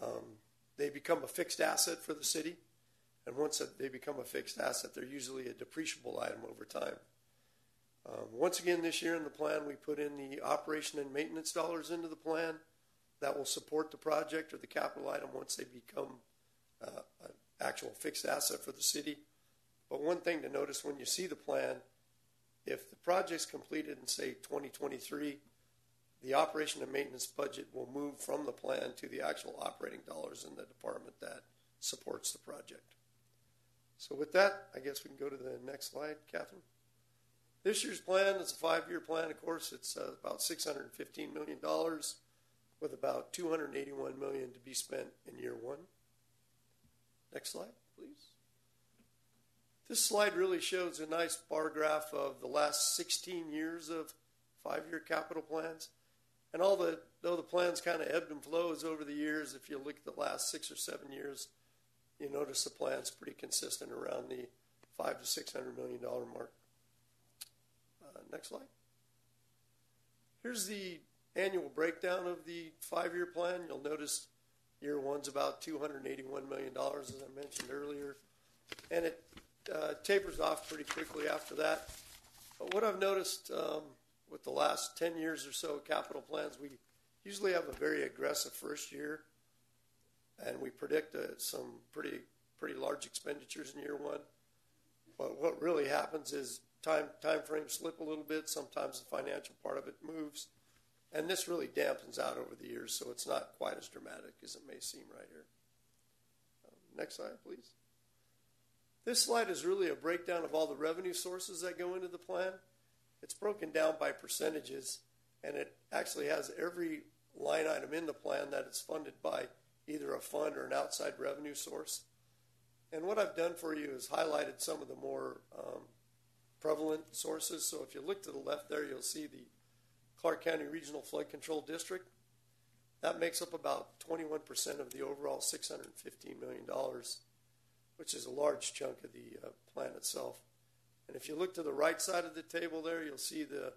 um, they become a fixed asset for the city. And once they become a fixed asset, they're usually a depreciable item over time. Um, once again, this year in the plan, we put in the operation and maintenance dollars into the plan that will support the project or the capital item once they become uh, an actual fixed asset for the city. But one thing to notice when you see the plan, if the project's completed in, say, 2023, the operation and maintenance budget will move from the plan to the actual operating dollars in the department that supports the project. So with that, I guess we can go to the next slide, Catherine. This year's plan is a five-year plan. Of course, it's uh, about $615 million with about 281 million to be spent in year one. Next slide, please. This slide really shows a nice bar graph of the last 16 years of five-year capital plans. And all the, though the plans kind of ebbed and flows over the years, if you look at the last six or seven years, you notice the plan's pretty consistent around the five to six hundred million dollar mark. Uh, next slide. Here's the annual breakdown of the five-year plan. You'll notice year one's about $281 million, as I mentioned earlier, and it uh, tapers off pretty quickly after that. But what I've noticed um, with the last 10 years or so of capital plans, we usually have a very aggressive first year, and we predict uh, some pretty pretty large expenditures in year one. But what really happens is time time frames slip a little bit. Sometimes the financial part of it moves, and this really dampens out over the years, so it's not quite as dramatic as it may seem right here. Um, next slide, please. This slide is really a breakdown of all the revenue sources that go into the plan. It's broken down by percentages. and it actually has every line item in the plan that is funded by either a fund or an outside revenue source. And what I've done for you is highlighted some of the more um, prevalent sources. So if you look to the left there, you'll see the Clark County Regional Flood Control District. That makes up about 21% of the overall $615 million, which is a large chunk of the uh, plan itself. And if you look to the right side of the table there, you'll see the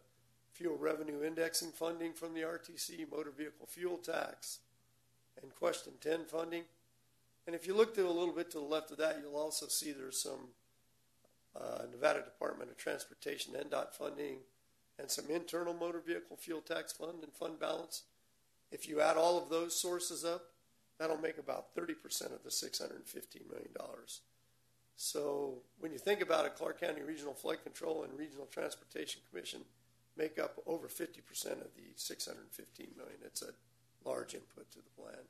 fuel revenue indexing funding from the RTC, motor vehicle fuel tax, and question 10 funding. And if you look to a little bit to the left of that, you'll also see there's some uh, Nevada Department of Transportation NDOT funding and some internal motor vehicle fuel tax fund and fund balance. If you add all of those sources up, that'll make about 30% of the $615 million. So when you think about it, Clark County Regional Flood Control and Regional Transportation Commission make up over 50% of the 615 million. It's a large input to the plan.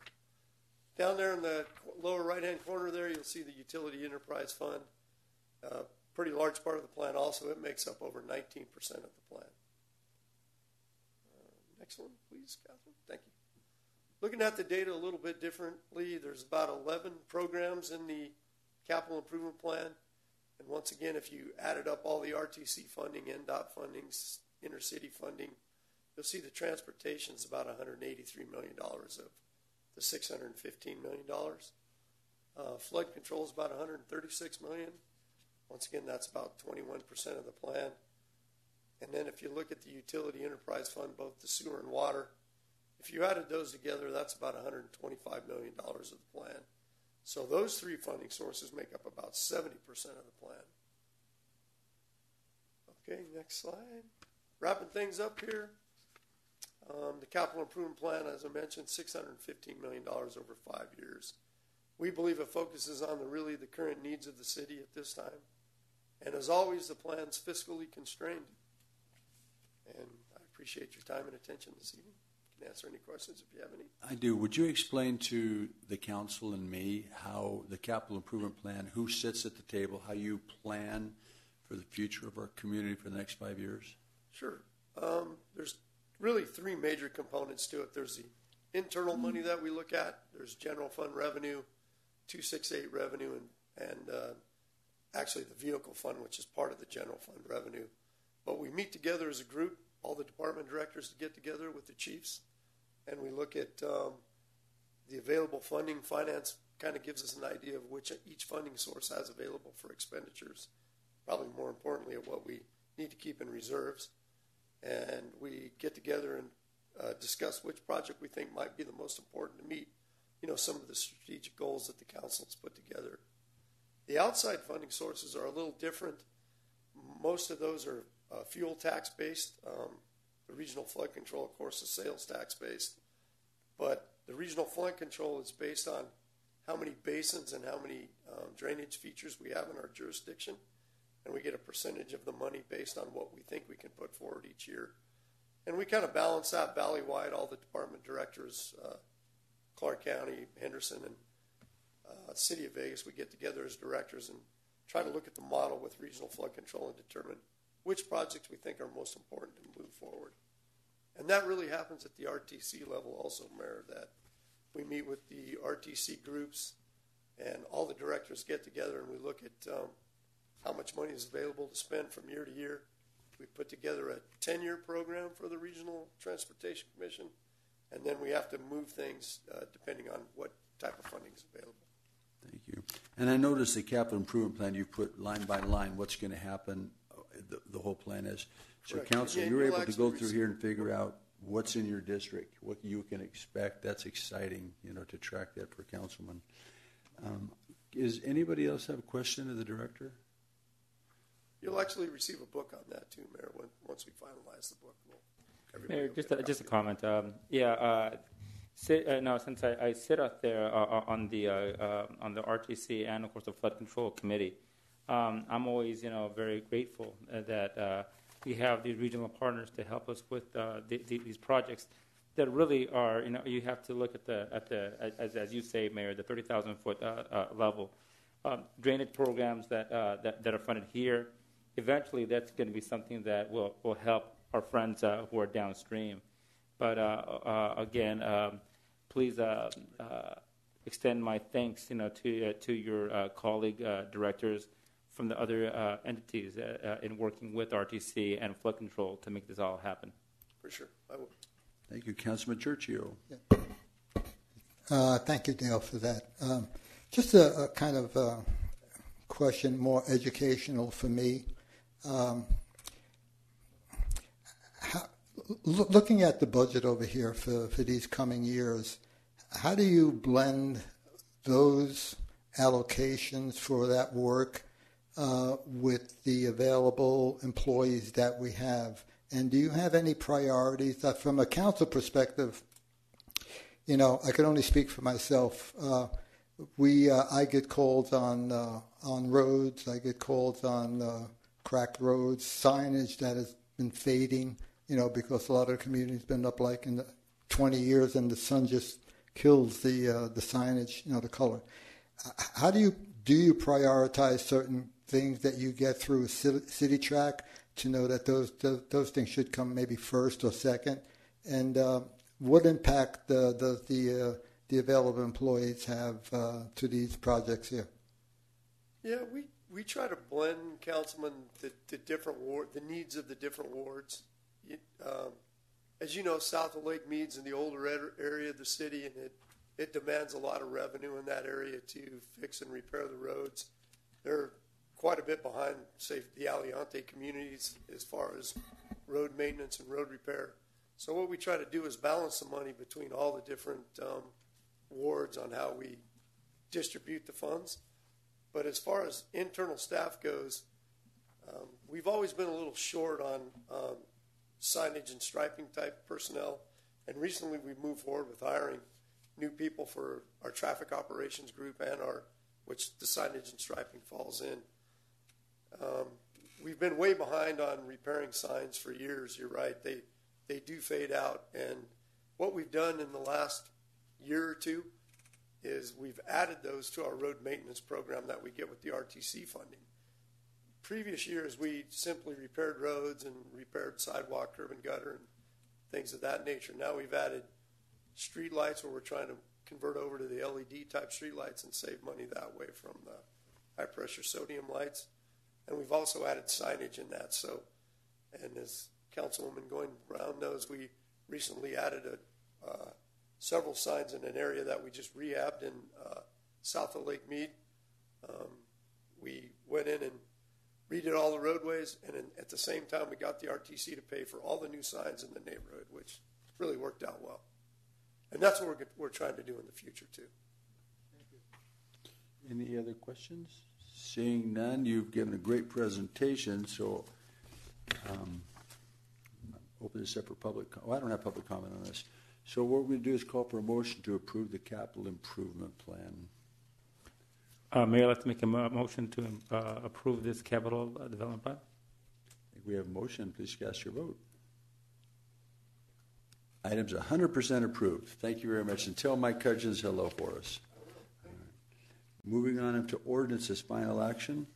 Down there in the lower right-hand corner there, you'll see the Utility Enterprise Fund. Uh, pretty large part of the plan also. It makes up over 19% of the plan. Uh, next one, please, Catherine. Thank you. Looking at the data a little bit differently, there's about 11 programs in the capital improvement plan. And once again, if you added up all the RTC funding, NDOT fundings, intercity funding, you'll see the transportation is about $183 million of the $615 million. Uh, flood control is about 136 million. Once again, that's about 21% of the plan. And then if you look at the utility enterprise fund, both the sewer and water, if you added those together, that's about $125 million of the plan. So those three funding sources make up about 70% of the plan. Okay, next slide. Wrapping things up here. Um, the capital improvement plan, as I mentioned, $615 million over five years. We believe it focuses on the really the current needs of the city at this time. And as always, the plan's fiscally constrained. And I appreciate your time and attention this evening. Answer any questions if you have any. I do. Would you explain to the council and me how the capital improvement plan, who sits at the table, how you plan for the future of our community for the next five years? Sure. Um, there's really three major components to it. There's the internal money that we look at. There's general fund revenue, 268 revenue, and, and uh, actually the vehicle fund, which is part of the general fund revenue. But we meet together as a group, all the department directors to get together with the chiefs, and we look at um, the available funding. Finance kind of gives us an idea of which each funding source has available for expenditures. Probably more importantly, of what we need to keep in reserves and we get together and uh, discuss which project we think might be the most important to meet, you know, some of the strategic goals that the council has put together. The outside funding sources are a little different. Most of those are uh, fuel tax based. Um, the regional flood control, of course, is sales tax based. But the regional flood control is based on how many basins and how many um, drainage features we have in our jurisdiction and we get a percentage of the money based on what we think we can put forward each year. And we kind of balance that valley-wide, all the department directors, uh, Clark County, Henderson, and uh, City of Vegas, we get together as directors and try to look at the model with regional flood control and determine which projects we think are most important to move forward. And that really happens at the RTC level also, Mayor, that we meet with the RTC groups and all the directors get together and we look at um, how much money is available to spend from year to year. We put together a 10 year program for the Regional Transportation Commission, and then we have to move things uh, depending on what type of funding is available. Thank you. And I noticed the capital improvement plan, you put line by line what's going to happen, the, the whole plan is. So, Correct. Council, Yeah, you're you'll able to go actually through here and figure out what's in your district, what you can expect. That's exciting, you know, to track that for councilmen. Um, is anybody else have a question of the director? You'll actually receive a book on that too, Mayor, when, once we finalize the book. We'll, everybody Mayor, will just get a, just a copy. comment. Um, yeah, uh, sit, uh, no, since I, I sit out there uh, uh, on the uh, uh, on the RTC and of course the flood control committee, um, I'm always you know very grateful uh, that uh, we have these regional partners to help us with uh, the, the, these projects that really are you know you have to look at the at the as, as you say, Mayor, the 30,000 foot uh, uh, level. Um, drainage programs that, uh, that that are funded here, eventually that's going to be something that will will help our friends who are downstream. But again, um, please extend my thanks, you know, to to your colleague directors from the other uh, entities uh, uh, in working with RTC and flood control to make this all happen. For sure, I will. Thank you, Councilman Cherchio. Uh, thank you, Dale, for that. Um, just a, a kind of uh, question, more educational for me. Um, how, loo- looking at the budget over here for, for these coming years, how do you blend those allocations for that work uh, with the available employees that we have? And do you have any priorities that, from a council perspective? You know, I can only speak for myself. Uh, we, uh, I get calls on uh, on roads. I get calls on uh, cracked roads, signage that has been fading. You know, because a lot of the community's been up like in the 20 years, and the sun just kills the uh, the signage. You know, the color. Uh, How do you do you prioritize certain things that you get through a city, track to know that those, those those things should come maybe first or second, and uh, what impact the the the, uh, the available employees have uh, to these projects here? Yeah, we, we try to blend, Councilman, the, the different ward, the needs of the different wards. You- um, As you know, south of Lake Mead's in the older area of the city, and it, it demands a lot of revenue in that area to fix and repair the roads. They're quite a bit behind, say, the Aliante communities as far as road maintenance and road repair. So what we try to do is balance the money between all the different um, wards on how we distribute the funds. But as far as internal staff goes, um, we've always been a little short on um, signage and striping type personnel. And recently we moved forward with hiring new people for our traffic operations group and our, which the signage and striping falls in. Um, we've been way behind on repairing signs for years. You're right. They, they do fade out. And what we've done in the last year or two is we've added those to our road maintenance program that we get with the RTC funding. Previous years, we simply repaired roads and repaired sidewalk, curb and gutter, and things of that nature. Now we've added street lights where we're trying to convert over to the LED type street lights and save money that way from the high pressure sodium lights. And we've also added signage in that. So, and as Councilwoman Going Brown knows, we recently added a, uh, several signs in an area that we just rehabbed in uh, south of Lake Mead. Um, we went in and redid all the roadways, and then at the same time, we got the RTC to pay for all the new signs in the neighborhood, which really worked out well. And that's what we're, we're trying to do in the future, too. Any other questions? Seeing none, you've given a great presentation, so um, open this up for public, co- oh, I don't have public comment on this. So what we're going to do is call for a motion to approve the capital improvement plan. Uh, Mayor, I'd like to make a mo- motion to uh, approve this capital uh, development plan. I think we have a motion, please cast your vote. Item's 100% approved. Thank you very much. And tell Mike Cudgens hello for us. Moving on to ordinances, final action.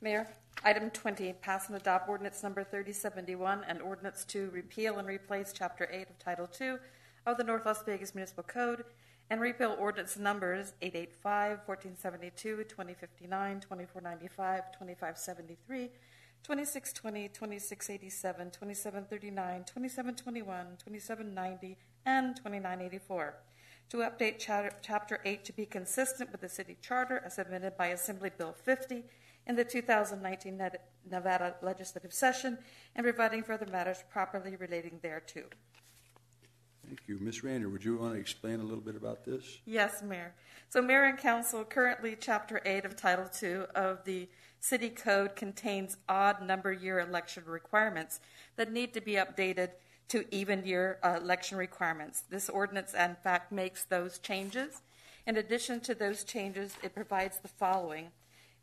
Mayor, item 20, pass and adopt ordinance number 3071, and ordinance to repeal and replace Chapter 8 of Title 2 of the North Las Vegas Municipal Code, and repeal ordinance numbers 885, 1472, 2059, 2495, 2573, 2620, 2687, 2739, 2721, 2790, and 2984 to update Chapter, Chapter 8 to be consistent with the city charter as submitted by Assembly Bill 50 in the 2019 Nevada legislative session and providing further matters properly relating thereto. Thank you. Ms. Rayner, would you want to explain a little bit about this? Yes, Mayor. So, Mayor and Council, currently Chapter 8 of Title 2 of the City Code contains odd number year election requirements that need to be updated to even year uh, election requirements. This ordinance, in fact, makes those changes. In addition to those changes, it provides the following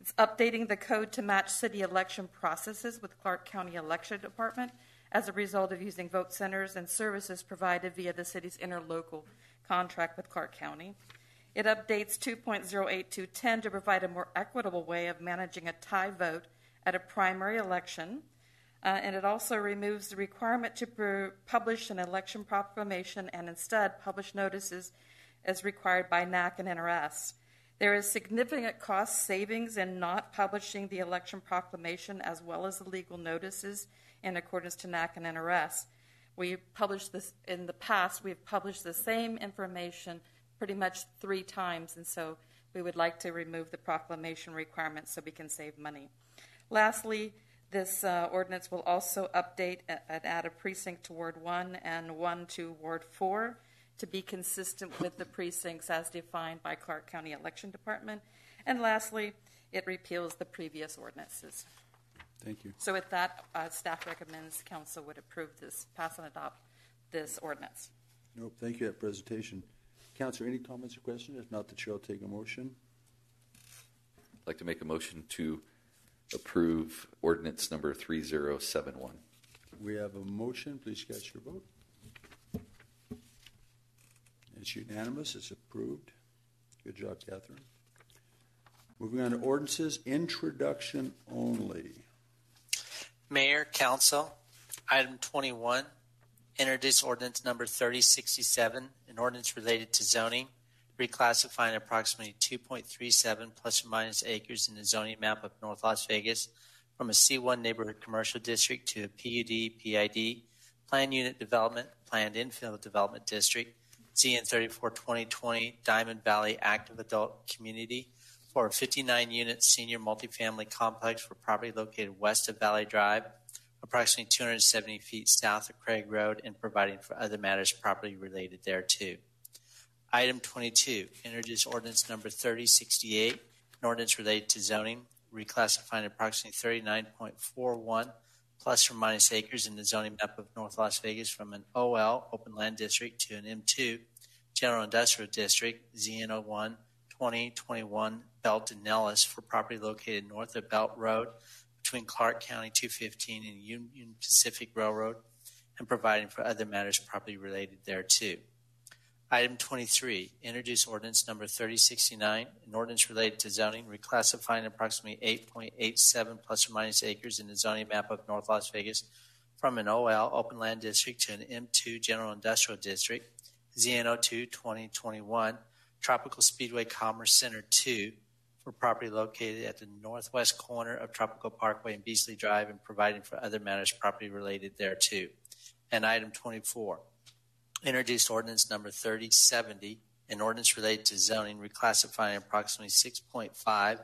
it's updating the code to match city election processes with Clark County Election Department as a result of using vote centers and services provided via the city's interlocal contract with Clark County. It updates 2.08210 to provide a more equitable way of managing a tie vote at a primary election. Uh, and it also removes the requirement to pr- publish an election proclamation and instead publish notices as required by NAC and NRS. There is significant cost savings in not publishing the election proclamation as well as the legal notices in accordance to NAC and NRS. We published this in the past, we've published the same information pretty much three times, and so we would like to remove the proclamation requirement so we can save money. Lastly, this uh, ordinance will also update and add a precinct to Ward 1 and one to Ward 4 to be consistent with the precincts as defined by Clark County Election Department. And lastly, it repeals the previous ordinances. Thank you. So with that, uh, staff recommends council would approve this, pass and adopt this ordinance. Nope, thank you for that presentation. Councilor, any comments or questions? If not, the chair will take a motion. I'd like to make a motion to approve ordinance number 3071. We have a motion. Please cast your vote. It's unanimous. It's approved. Good job, Catherine. Moving on to ordinances, introduction only. Mayor, Council, item 21, introduce ordinance number 3067, an ordinance related to zoning, reclassifying approximately 2.37 plus or minus acres in the zoning map of North Las Vegas from a C1 neighborhood commercial district to a PUD, PID, planned unit development, planned infill development district, ZN 34 2020 Diamond Valley Active Adult Community for a 59 unit senior multifamily complex for property located west of Valley Drive, approximately 270 feet south of Craig Road, and providing for other matters properly related thereto. Item 22, introduce ordinance number 3068, an ordinance related to zoning, reclassifying approximately 39.41 plus or minus acres in the zoning map of North Las Vegas from an OL, open land district, to an M2, general industrial district, ZN01, 2021 Belt and Nellis for property located north of Belt Road between Clark County 215 and Union Pacific Railroad and providing for other matters properly related thereto. Item 23, introduce ordinance number 3069, an ordinance related to zoning, reclassifying approximately 8.87 plus or minus acres in the zoning map of North Las Vegas from an OL, open land district, to an M2 general industrial district, ZN02 2021, Tropical Speedway Commerce Center 2, for property located at the northwest corner of Tropical Parkway and Beesley Drive and providing for other matters property related thereto. And item 24, introduced ordinance number 3070, an ordinance related to zoning, reclassifying approximately 6.5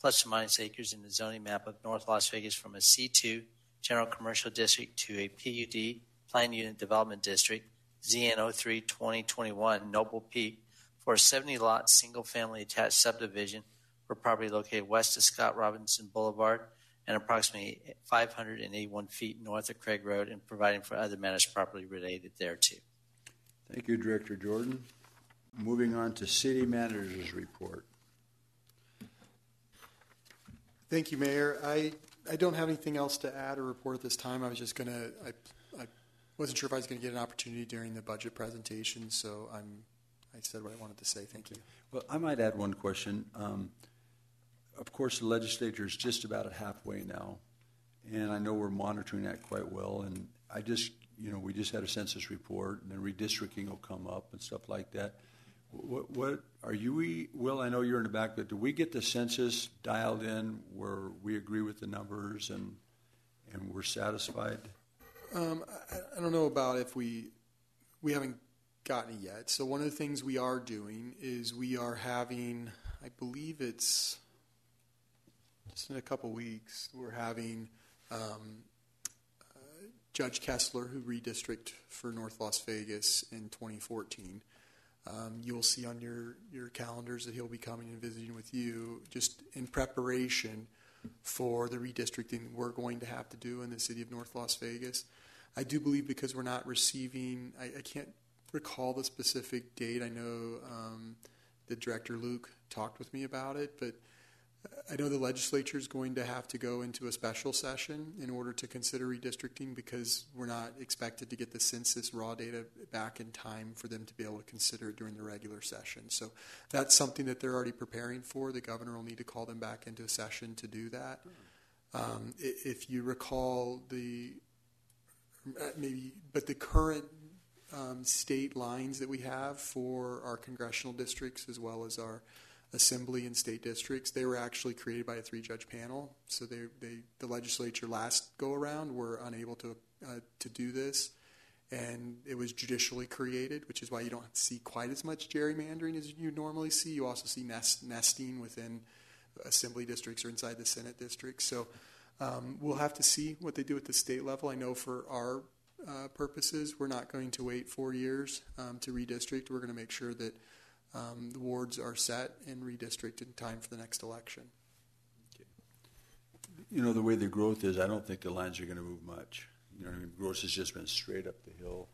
plus or minus acres in the zoning map of North Las Vegas from a C2 general commercial district to a PUD planned unit development district, ZN03 2021 Noble Peak, for a 70 lot single family attached subdivision for property located west of Scott Robinson Boulevard and approximately 581 feet north of Craig Road and providing for other matters properly related thereto. Thank you, Director Jordan. Moving on to City Manager's Report. Thank you, Mayor. I, I don't have anything else to add or report at this time. I was just going to, I, I wasn't sure if I was going to get an opportunity during the budget presentation, so I'm, I said what I wanted to say. Thank you. Well, I might add one question. Um, of course, the legislature is just about at halfway now, and I know we're monitoring that quite well. And I just, you know, we just had a census report, and then redistricting will come up and stuff like that. What, what are you, Will? I know you're in the back, but do we get the census dialed in where we agree with the numbers and and we're satisfied? Um, I, I don't know about if we we haven't gotten it yet. So one of the things we are doing is we are having, I believe it's just in a couple weeks, we're having um, uh, Judge Kessler, who redistricted for North Las Vegas in 2014. Um, you'll see on your, your calendars that he'll be coming and visiting with you just in preparation for the redistricting we're going to have to do in the city of North Las Vegas. I do believe because we're not receiving, I, I can't recall the specific date. I know um, the director Luke talked with me about it, but I know the legislature is going to have to go into a special session in order to consider redistricting because we're not expected to get the census raw data back in time for them to be able to consider it during the regular session. So that's something that they're already preparing for. The governor will need to call them back into a session to do that. Um, if you recall the uh, maybe, but the current um, state lines that we have for our congressional districts as well as our assembly and state districts, they were actually created by a three-judge panel. So they, they the legislature last go around were unable to uh, to do this, and it was judicially created, which is why you don't see quite as much gerrymandering as you normally see. You also see nest, nesting within assembly districts or inside the Senate districts. So um, we'll have to see what they do at the state level. I know for our uh, purposes, we're not going to wait four years um, to redistrict. We're going to make sure that um, the wards are set and redistricted in time for the next election. You know, the way the growth is, I don't think the lines are going to move much. You know, what I mean, growth has just been straight up the hill,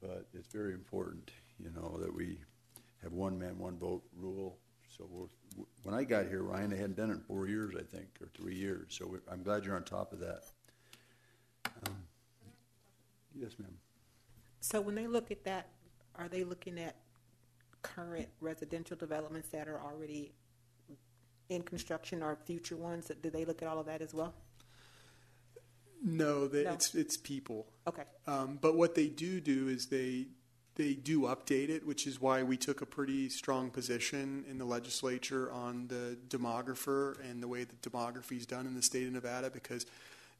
but it's very important, you know, that we have one man, one vote rule. So we're, when I got here, Ryan, they hadn't done it in four years, I think, or three years. So we, I'm glad you're on top of that. Um, yes, ma'am. So when they look at that, are they looking at current residential developments that are already in construction or future ones? Do they look at all of that as well? No, they, No. it's it's people. Okay. Um, but what they do do is they they do update it, which is why we took a pretty strong position in the legislature on the demographer and the way the demography is done in the state of Nevada, because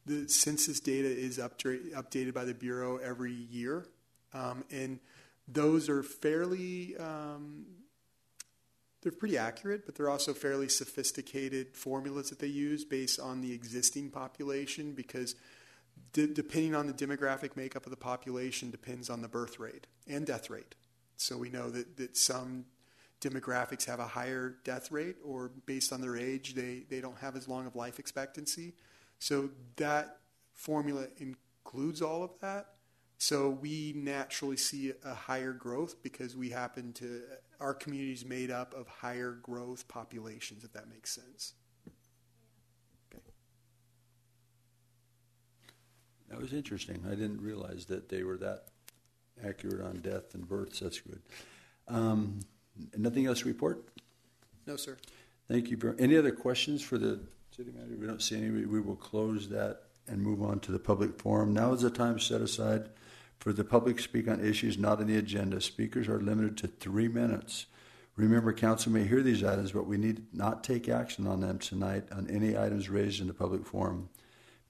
the census data is updated by the bureau every year, um, and those are fairly um, they're pretty accurate, but they're also fairly sophisticated formulas that they use based on the existing population because de- depending on the demographic makeup of the population depends on the birth rate and death rate. So we know that, that some demographics have a higher death rate or based on their age they, they don't have as long of life expectancy. So that formula includes all of that. So we naturally see a higher growth because we happen to our community is made up of higher growth populations, if that makes sense. That was interesting. I didn't realize that they were that accurate on death and births. That's good. Um, nothing else to report? No, sir. Thank you. very- Any other questions for the city manager? We don't see any. We will close that and move on to the public forum. Now is the time set aside for the public to speak on issues not on the agenda. Speakers are limited to three minutes. Remember, council may hear these items, but we need not take action on them tonight on any items raised in the public forum.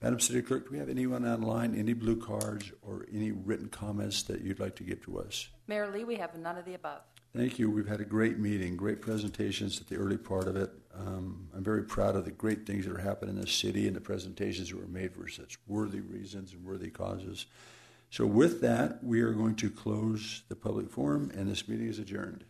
Madam City Clerk, do we have anyone online, any blue cards or any written comments that you'd like to give to us? Mayor Lee, we have none of the above. Thank you. We've had a great meeting, great presentations at the early part of it. Um, I'm very proud of the great things that are happening in this city and the presentations that were made for such worthy reasons and worthy causes. So with that, we are going to close the public forum and this meeting is adjourned.